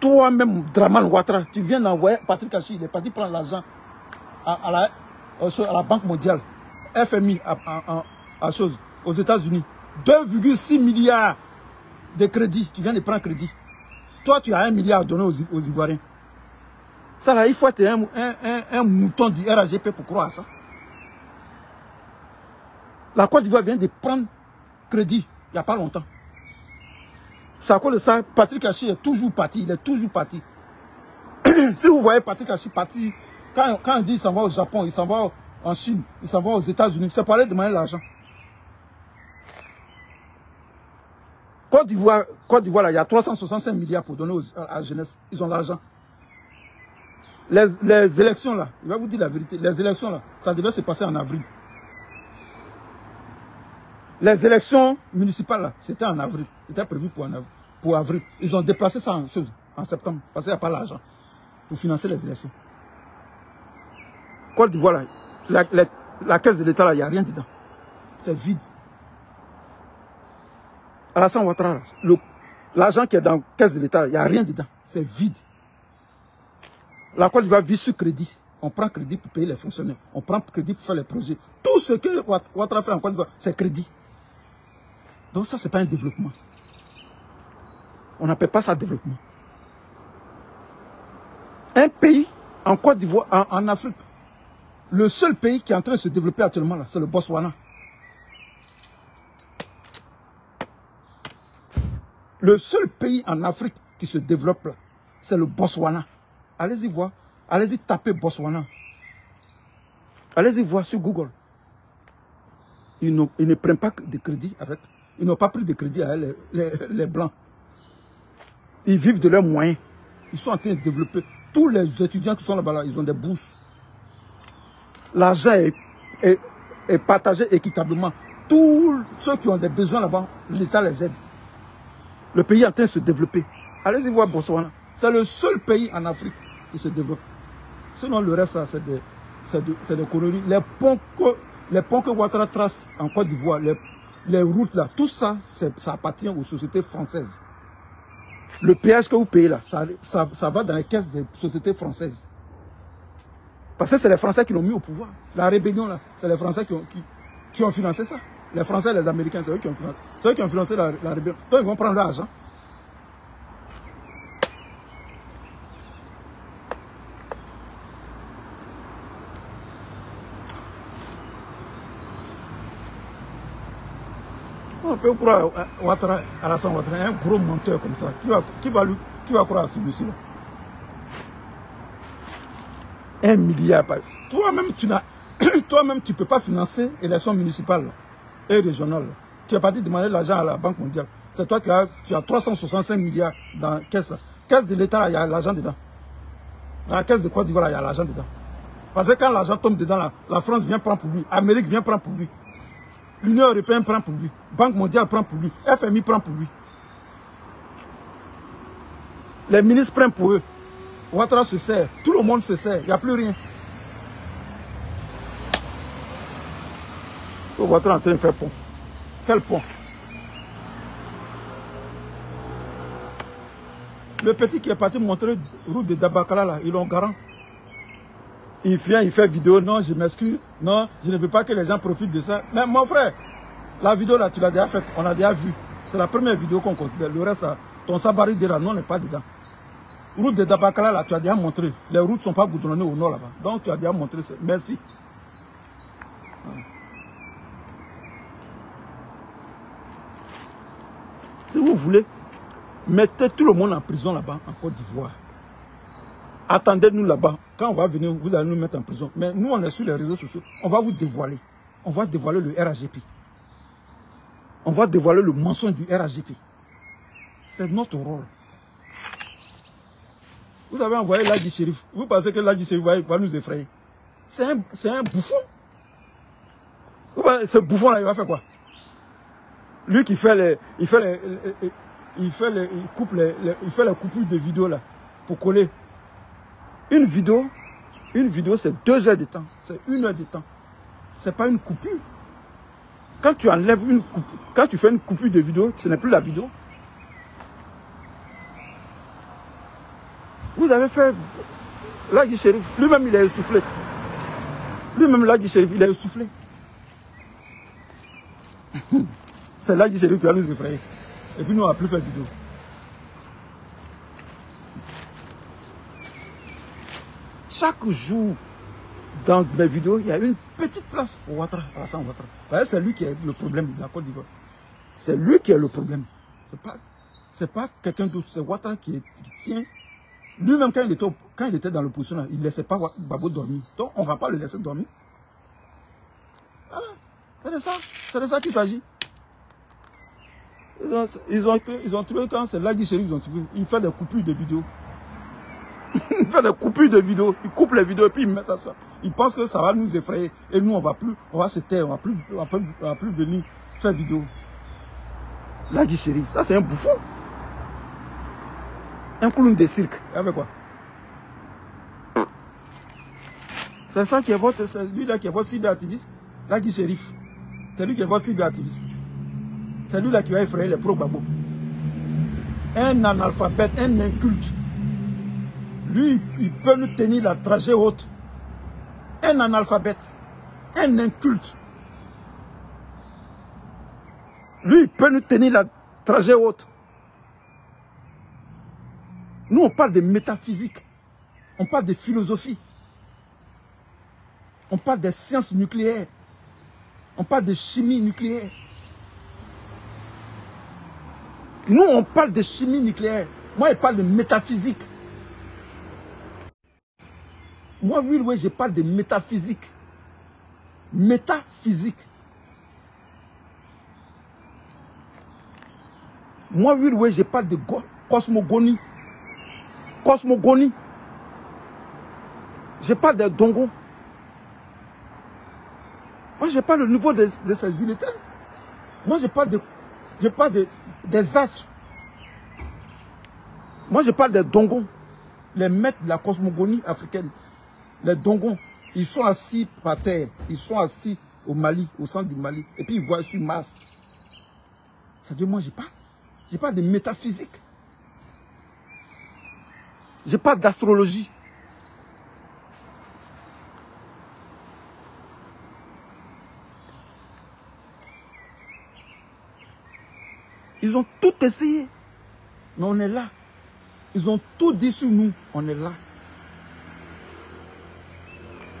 Toi-même, Draman Ouattara, tu viens d'envoyer Patrick Hachi, il est parti prendre l'argent à, la, à, la, Banque mondiale, FMI, à, aux États-Unis. 2,6 milliards de crédits, tu viens de prendre crédit. Toi, tu as un milliard donné aux, aux Ivoiriens. Ça il faut être un, un, un, mouton du RAGP pour croire à ça. La Côte d'Ivoire vient de prendre crédit il n'y a pas longtemps. C'est à ça, Patrick Hachi est toujours parti, il est toujours parti. si vous voyez Patrick Hachi partir, quand, quand il dit qu'il s'en va au Japon, il s'en va en Chine, il s'en va aux États-Unis, c'est pour aller demander l'argent. Côte d'Ivoire, il y a 365 milliards pour donner à la jeunesse. Ils ont l'argent. Les, les, élections là, il va vous dire la vérité, les élections là, ça devait se passer en avril. Les élections municipales, c'était en avril. C'était prévu pour, avril. Ils ont déplacé ça en, septembre, parce qu'il n'y a pas l'argent pour financer les élections. Côte d'Ivoire, la, la, caisse de l'État, il n'y a rien dedans. C'est vide. Alassane Ouattara, l'argent qui est dans la caisse de l'État, il n'y a rien dedans. C'est vide. La Côte d'Ivoire vit sur crédit. On prend crédit pour payer les fonctionnaires. On prend crédit pour faire les projets. Tout ce que Ouattara fait en Côte d'Ivoire, c'est crédit. Donc ça, ce n'est pas un développement. On n'appelle pas ça développement. Un pays en Côte d'Ivoire, en, Afrique, le seul pays qui est en train de se développer actuellement, c'est le Botswana. Le seul pays en Afrique qui se développe c'est le Botswana. Allez-y voir. Allez-y taper Botswana. Allez-y voir sur Google. Ils ne prennent pas de crédit avec ils n'ont pas pris de crédit à les, les, Blancs. Ils vivent de leurs moyens. Ils sont en train de développer. Tous les étudiants qui sont là-bas, ils ont des bourses. L'argent est, partagé équitablement. Tous ceux qui ont des besoins là-bas, l'État les aide. Le pays est en train de se développer. Allez-y voir Botswana. C'est le seul pays en Afrique qui se développe. Sinon, le reste, c'est des, des, des colonie. Les ponts que, les ponts que Ouattara trace en Côte d'Ivoire, les les routes là, tout ça, ça appartient aux sociétés françaises. Le péage que vous payez là, ça, ça, ça va dans les caisses des sociétés françaises. Parce que c'est les Français qui l'ont mis au pouvoir. La rébellion, là, c'est les Français qui ont, qui, qui ont financé ça. Les Français et les Américains, c'est eux qui ont financé, eux qui ont financé la, la rébellion. Donc, ils vont prendre l'argent. Peut croire Ouattara, Alassane un gros menteur comme ça. Qui va, lui, croire à celui-ci Un milliard. Toi-même, tu n'as, toi-même, tu peux pas financer l'élection municipale et régionale. Tu es parti demander l'argent à la Banque mondiale. C'est toi qui as, tu as 365 milliards dans la caisse. Caisse de l'État, il y a l'argent dedans. Dans la caisse de Côte d'Ivoire, il y a l'argent dedans. Parce que quand l'argent tombe dedans, la, la France vient prendre pour lui. L'Amérique vient prendre pour lui. L'Union européenne prend pour lui. Banque mondiale prend pour lui. FMI prend pour lui. Les ministres prennent pour eux. Ouattara se sert. Tout le monde se sert. Il n'y a plus rien. Ouattara est en train de faire pont. Quel pont? Le petit qui est parti montrer route de Dabakala, là, ils l'ont garant. Il vient, il fait vidéo, non, je m'excuse, non, je ne veux pas que les gens profitent de ça. Mais mon frère, la vidéo là, tu l'as déjà faite, on l'a déjà vu. C'est la première vidéo qu'on considère. Le reste, ton sabari de là, non, n'est pas dedans. Route de Dabakala, là, tu as déjà montré. Les routes ne sont pas goudronnées au nord là-bas. Donc, tu as déjà montré. Merci. Si vous voulez, mettez tout le monde en prison là-bas, en Côte d'Ivoire. Attendez-nous là-bas. Quand on va venir, vous allez nous mettre en prison. Mais nous, on est sur les réseaux sociaux. On va vous dévoiler. On va dévoiler le RAGP. On va dévoiler le mensonge du RAGP. C'est notre rôle. Vous avez envoyé l'Adi Shérif. Vous pensez que l'Adi Shérif va, nous effrayer? C'est un, un, bouffon. Ce bouffon-là, il va faire quoi? Lui qui fait les... Il fait les... Il fait les... Il coupe les, il fait les coupures de vidéos là. Pour coller. Une vidéo, une vidéo, c'est deux heures de temps. C'est une heure de temps. C'est pas une coupure. Quand tu enlèves une coupure, quand tu fais une coupure de vidéo, ce n'est plus la vidéo. Vous avez fait Lagi Shérif, lui-même il a essoufflé. Lui-même Lagi Shérif, il a essoufflé. C'est Lagi Shérif qui va nous effrayer. Et puis nous, on n'a plus fait vidéo. Chaque jour, dans mes vidéos, il y a une petite place pour Ouattara. C'est lui qui est le problème de la Côte d'Ivoire. C'est lui qui est le problème. C'est pas, pas quelqu'un d'autre. C'est Ouattara qui, tient. Lui-même, quand il était, quand il était dans l'opposition, il ne laissait pas Babo dormir. Donc, on ne va pas le laisser dormir. Voilà. C'est de ça. C'est de ça qu'il s'agit. Ils ont, ils, ont, ils trouvé quand c'est là ils ont trouvé. Il fait des coupures de vidéos il fait des coupures de vidéos, il coupe les vidéos et puis il met ça. Il pense que ça va nous effrayer et nous on va plus, on va se taire, on va plus, on va plus, venir faire vidéo. Là, Shérif, ça c'est un bouffon. Un clown de cirque. Avec quoi? C'est ça qui est votre, c'est lui là qui est votre cyberactiviste. Là, Guy Shérif. C'est lui qui est votre cyberactiviste. C'est lui là qui va effrayer les pro-babo. Un analphabète, un inculte. Lui, il peut nous tenir la trajet haute. Un analphabète, un inculte. Lui, il peut nous tenir la trajet haute. Nous, on parle de métaphysique. On parle de philosophie. On parle des sciences nucléaires. On parle de chimie nucléaire. Nous, on parle de chimie nucléaire. Moi, je parle de métaphysique. Moi, oui, oui, je parle de métaphysique. Métaphysique. Moi, oui, oui, je parle de cosmogonie. Cosmogonie. Je parle de Dongo. Moi, je parle au niveau de, ces illettrés. Moi, je parle de, je parle de, des astres. Moi, je parle des Dongons, les maîtres de la cosmogonie africaine les Dongons, ils sont assis par terre, ils sont assis au Mali, au centre du Mali, et puis ils voient sur Mars. Ça dit, moi, je parle. Je parle de métaphysique. Je parle d'astrologie. Ils ont tout essayé. Mais on est là. Ils ont tout dit sur nous. On est là.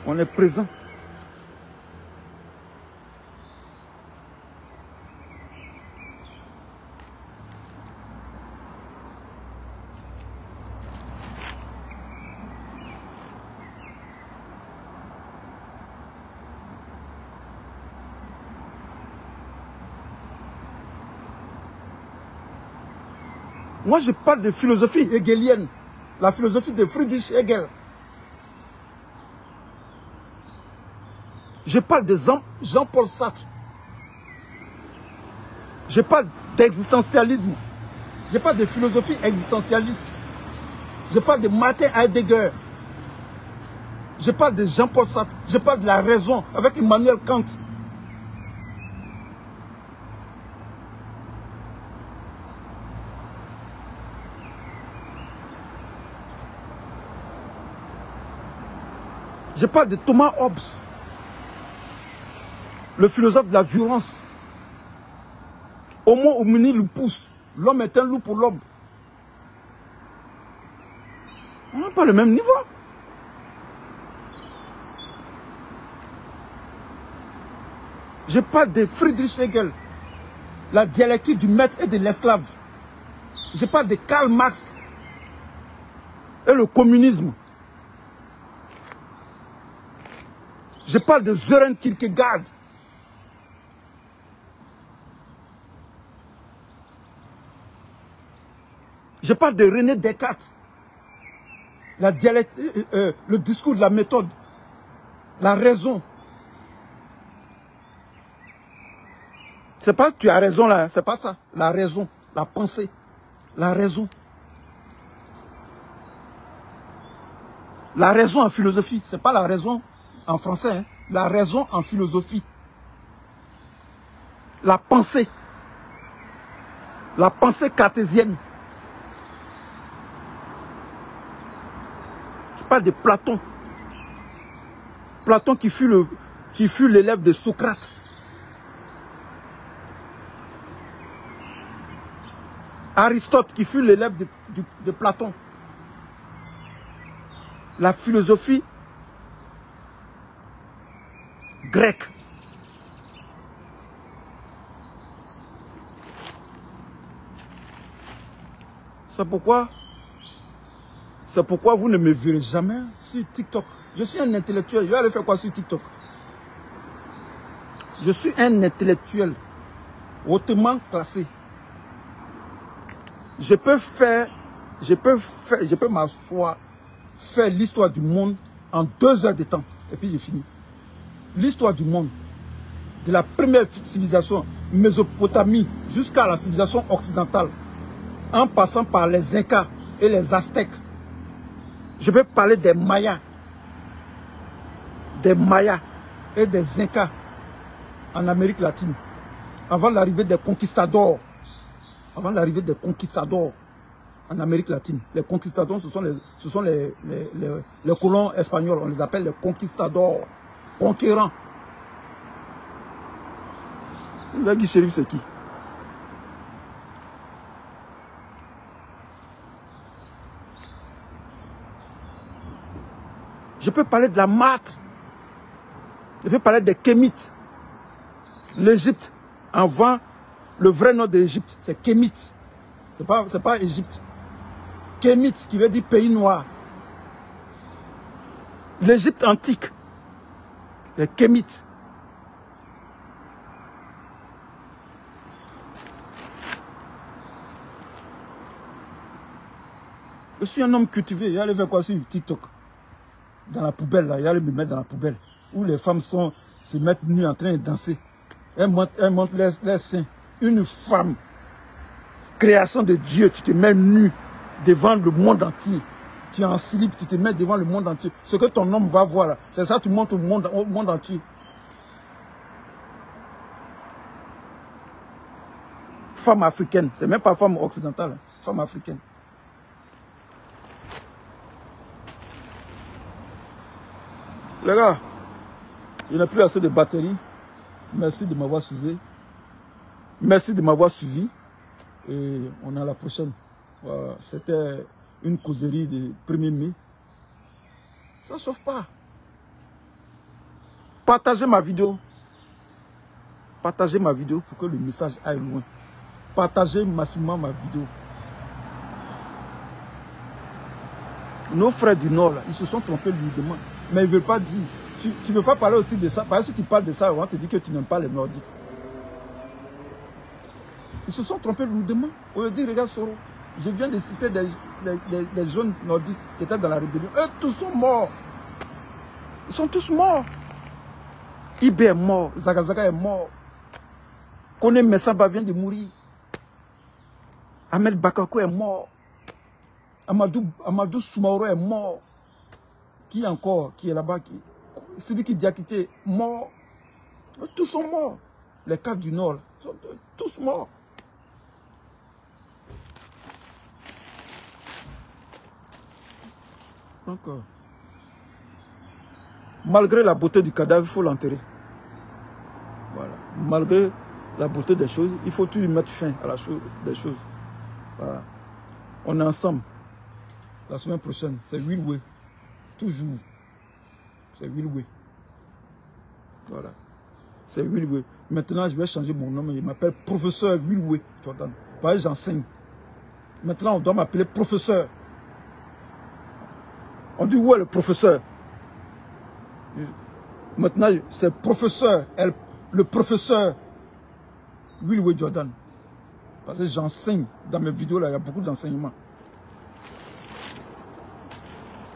On est présent. Moi, je parle de philosophie hegelienne. La philosophie de Friedrich Hegel. Je parle de Jean-Paul Sartre. Je parle d'existentialisme. Je parle de philosophie existentialiste. Je parle de Martin Heidegger. Je parle de Jean-Paul Sartre. Je parle de la raison avec Emmanuel Kant. Je parle de Thomas Hobbes, le philosophe de la violence. Homo homini le pousse. L'homme est un loup pour l'homme. On n'a pas le même niveau. Je parle de Friedrich Hegel, la dialectique du maître et de l'esclave. Je parle de Karl Marx et le communisme. Je parle de Søren Kierkegaard. Je parle de René Descartes. La euh, euh, le discours de la méthode. La raison. C'est pas tu as raison là, c'est pas ça. La raison, la pensée, la raison. La raison en philosophie, c'est pas la raison en français, hein. la raison en philosophie. La pensée. La pensée cartésienne. De Platon. Platon qui fut l'élève de Socrate. Aristote qui fut l'élève de, de Platon. La philosophie grec. C'est pourquoi, c'est pourquoi vous ne me verrez jamais sur TikTok. Je suis un intellectuel. Je vais aller faire quoi sur TikTok? Je suis un intellectuel hautement classé. Je peux faire, je peux faire, je peux m'asseoir, faire l'histoire du monde en deux heures de temps. Et puis j'ai fini l'histoire du monde, de la première civilisation, Mésopotamie, jusqu'à la civilisation occidentale, en passant par les Incas et les Aztèques. Je vais parler des Mayas, des Mayas et des Incas en Amérique latine, avant l'arrivée des conquistadors, avant l'arrivée des conquistadors en Amérique latine. Les conquistadors, ce sont les, colons espagnols, on les appelle les conquistadors. Conquérant. Guy Chérif, c'est qui? Je peux parler de la mat. Je peux parler des Kémites. L'Égypte, avant, le vrai nom de c'est Kémite. Ce n'est pas, pas Égypte. Kémite, qui veut dire pays noir. L'Égypte antique, les Kémites. Je suis un homme cultivé, il y a faire quoi sur TikTok? Dans la poubelle, là, il y a me mettre dans la poubelle. Où les femmes sont, se mettent nues en train de danser. Elles montrent, les, seins. Une femme, création de Dieu, tu te mets nu devant le monde entier tu es en slip, tu te mets devant le monde entier. Ce que ton homme va voir, c'est ça, tu montres au monde, monde entier. Femme africaine, c'est même pas femme occidentale, femme africaine. Les gars, il n'y a plus assez de batterie. Merci de m'avoir suivi. Merci de m'avoir suivi. Et on à la prochaine. C'était une causerie de 1er mai. Ça ne chauffe pas. Partagez ma vidéo. Partagez ma vidéo pour que le message aille loin. Partagez massivement ma vidéo. Nos frères du Nord, ils se sont trompés lourdement. Mais ils ne veulent pas dire. Tu ne veux pas parler aussi de ça? Parce que tu parles de ça, on te dit que tu n'aimes pas les nordistes. Ils se sont trompés lourdement. On dit, regarde Soro, je viens de citer des, jeunes nordistes qui étaient dans la rébellion. Eux tous sont morts. Ils sont tous morts. Ibe est mort, Zagazaga est mort. Kone Messamba vient de mourir. Ahmed Bakako est mort. Amadou, Amadou est mort. Qui encore Qui est là-bas Sidiki Diakité, mort. Tous sont morts. Les cas du Nord sont tous morts. Encore. Malgré la beauté du cadavre, il faut l'enterrer. Malgré la beauté des choses, il faut toujours mettre fin à la chose des choses. Voilà. On est ensemble. La semaine prochaine, c'est Willway. Toujours. C'est Willway. Voilà. C'est Willway. Maintenant, je vais changer mon nom. Il m'appelle professeur Willway Jordan. Parce que j'enseigne. Maintenant, on doit m'appeler professeur. On dit où est le professeur? Maintenant, c'est professeur. le professeur Willway Jordan. Parce que j'enseigne. Dans mes vidéos, là, il y a beaucoup d'enseignements.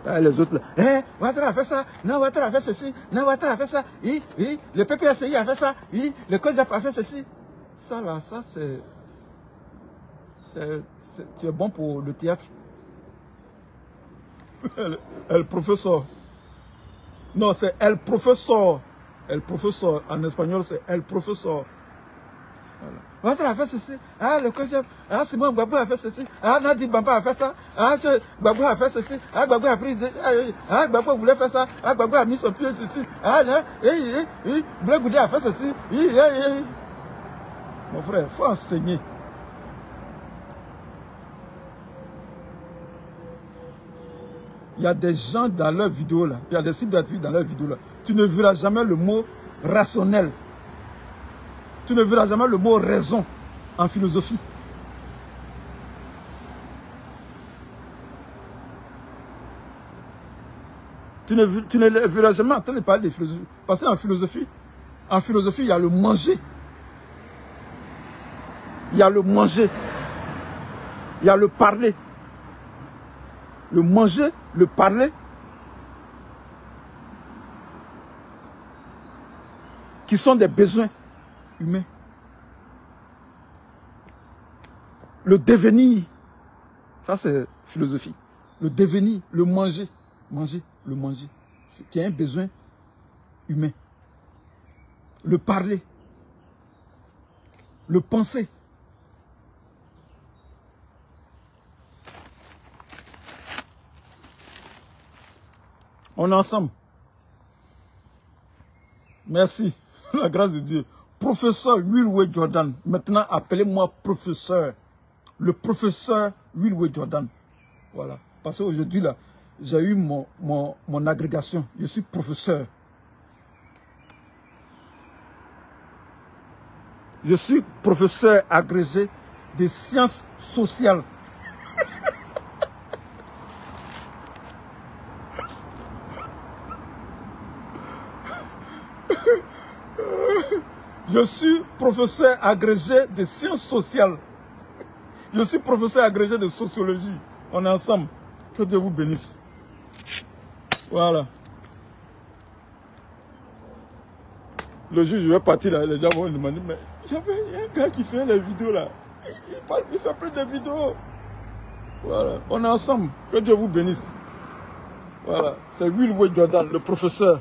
Ah, les autres là, eh, Ouattara a fait ça, non, Ouattara a fait ceci, non, Ouattara a fait ça, oui, oui, le PPSI a fait ça, oui, le COSAP a fait ceci. Ça là, ça c'est... Tu es bon pour le théâtre. le professeur. Non, c'est el professeur. El professeur. En espagnol, c'est el professeur. Voilà. a fait ceci. Ah, le concept. Ah, Simon Gbagbo a fait ceci. Ah, Nadi Bamba a fait ça. Ah, Gbagbo a fait ceci. Ah, Gbagbo a pris. Ah, Gbagbo voulait faire ça. Ah, Gbagbo a mis son pied ceci. Ah, non. Eh, eh, eh. Blé Goudé a fait ceci. Eh, eh, eh. Mon frère, il faut enseigner. Il y a des gens dans leur vidéo là, il y a des cibles dans leur vidéo là. Tu ne verras jamais le mot rationnel tu ne verras jamais le mot raison en philosophie. Tu ne, tu ne verras jamais entendre parler de philosophie. Parce qu'en philosophie, en philosophie, il y a le manger. Il y a le manger. Il y a le parler. Le manger, le parler. Qui sont des besoins humain. Le devenir, ça c'est philosophie. Le devenir, le manger, manger, le manger, c'est qui est un besoin humain. Le parler, le penser. On est ensemble. Merci. La grâce de Dieu professeur Willway Jordan. Maintenant, appelez-moi professeur. Le professeur Willway Jordan. Voilà. Parce qu'aujourd'hui, là, j'ai eu mon agrégation. Je suis professeur. Je suis professeur agrégé des sciences sociales. Je suis professeur agrégé de sciences sociales. Je suis professeur agrégé de sociologie. On est ensemble. Que Dieu vous bénisse. Voilà. Le jour je vais partir là, les gens vont me demander, mais il y avait un gars qui fait les vidéos là. Il, parle, fait plus de vidéos. Voilà. On est ensemble. Que Dieu vous bénisse. Voilà. C'est Will Jordan, le professeur.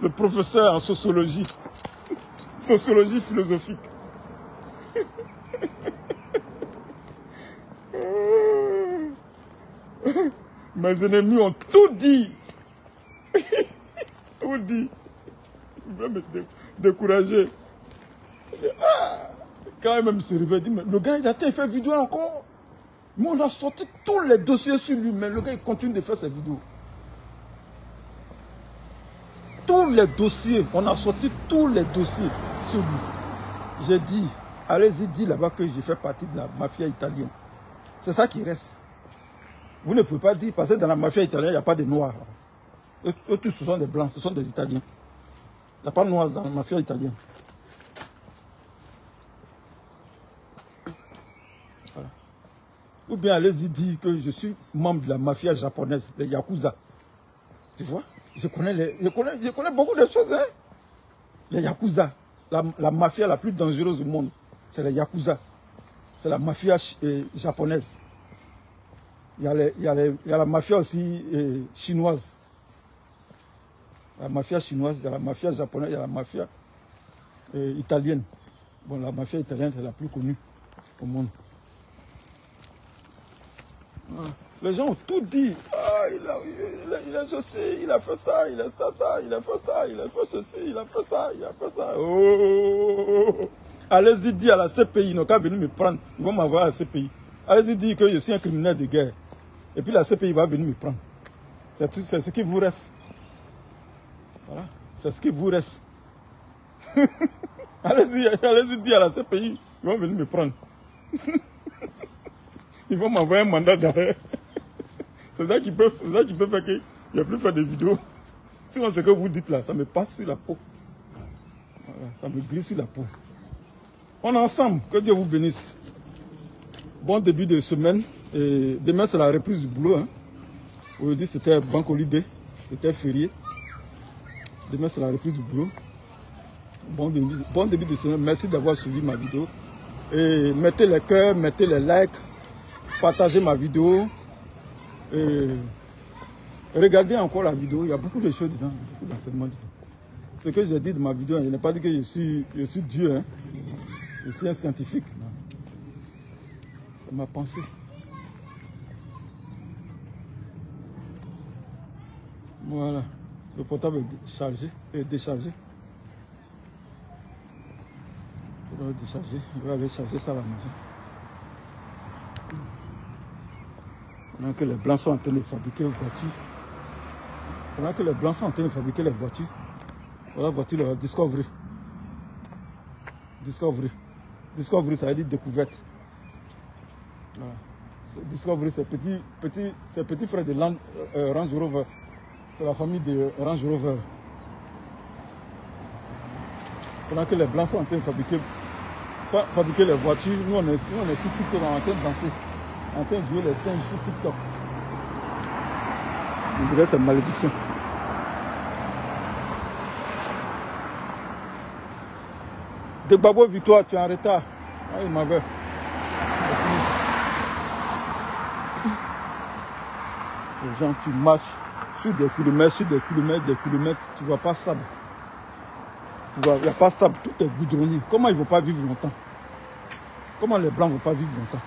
Le professeur en sociologie sociologie philosophique. Mes ennemis ont tout dit. vous dis. Il veut me décourager. Quand même réveille, dit, le gars, il a fait vidéo encore. Mais on a sorti tous les dossiers sur lui, mais le gars, il continue de faire ses vidéos. Tous les dossiers, on a sorti tous les dossiers sur lui. J'ai dit, allez-y, dis là-bas que je fais partie de la mafia italienne. C'est ça qui reste. Vous ne pouvez pas dire, parce que dans la mafia italienne, il n'y a pas de noirs. Eux, tous, ce sont des blancs, ce sont des Italiens. Il n'y a pas de noirs dans la mafia italienne. Ou bien allez-y dire que je suis membre de la mafia japonaise, les Yakuza. Tu vois? Je connais, les, je, connais, je connais beaucoup de choses. Hein? Les Yakuza, la, mafia la plus dangereuse du monde, c'est les Yakuza. C'est la mafia euh, japonaise. Il y, a la mafia aussi euh, chinoise. La mafia chinoise, il y a la mafia japonaise, il y a la mafia euh, italienne. Bon, la mafia italienne, c'est la plus connue au monde. Les gens ont tout dit. Il a, il, a, ceci, il a fait ça, il a fait ça, il a fait ça, il a fait ceci, il a fait ça, il a fait ça. Oh, Allez-y dire à la CPI, ils n'ont qu'à venir me prendre. Ils vont m'avoir à la CPI. Allez-y dire que je suis un criminel de guerre. Et puis la CPI va venir me prendre. C'est ce qui vous reste. Voilà. C'est ce qui vous reste. allez-y, allez-y dire à la CPI, ils vont venir me prendre. ils vont m'envoyer un mandat d'arrêt. C'est ça qui peut, ça qui peut faire qu'il n'y a plus faire des vidéos. Sinon, ce que vous dites là, ça me passe sur la peau. ça me glisse sur la peau. On est ensemble. Que Dieu vous bénisse. Bon début de semaine. Demain, c'est la reprise du boulot. Hein. Aujourd'hui, c'était banque holiday. C'était férié. Demain, c'est la reprise du boulot. Bon début, bon début de semaine. Merci d'avoir suivi ma vidéo. Et mettez les cœurs, mettez les likes partagez ma vidéo. Et regardez encore la vidéo, il y a beaucoup de choses dedans, beaucoup d'enseignements. Ce que j'ai dit de ma vidéo, je n'ai pas dit que je suis, je suis Dieu, hein. je suis un scientifique. C'est ma pensée. Voilà, le portable est chargé, est déchargé. Je vais décharger, je vais aller charger ça à la. Pendant que les Blancs sont en train de fabriquer les voitures. Pendant que les Blancs sont en train de fabriquer les voitures. Voilà la voiture, la Discovery. Discovery. Discovery, ça veut dire découverte. Voilà. Discovery, c'est petit, petit, frère de Land, euh, Range Rover. C'est la famille de Range Rover. Pendant que les Blancs sont en train de fabriquer, fabriquer les voitures, nous on est, nous on est sur TikTok en train de danser en train de jouer les singes sur TikTok. Je dirais c'est malédiction. De Babo Victoire, tu es en retard. Ah, il m'avait. Les gens, tu marches sur des kilomètres, sur des kilomètres, des kilomètres, tu ne vois pas sable. Tu vois, il n'y a pas sable, tout est goudronné. Comment ils ne vont pas vivre longtemps? Comment les Blancs ne vont pas vivre longtemps?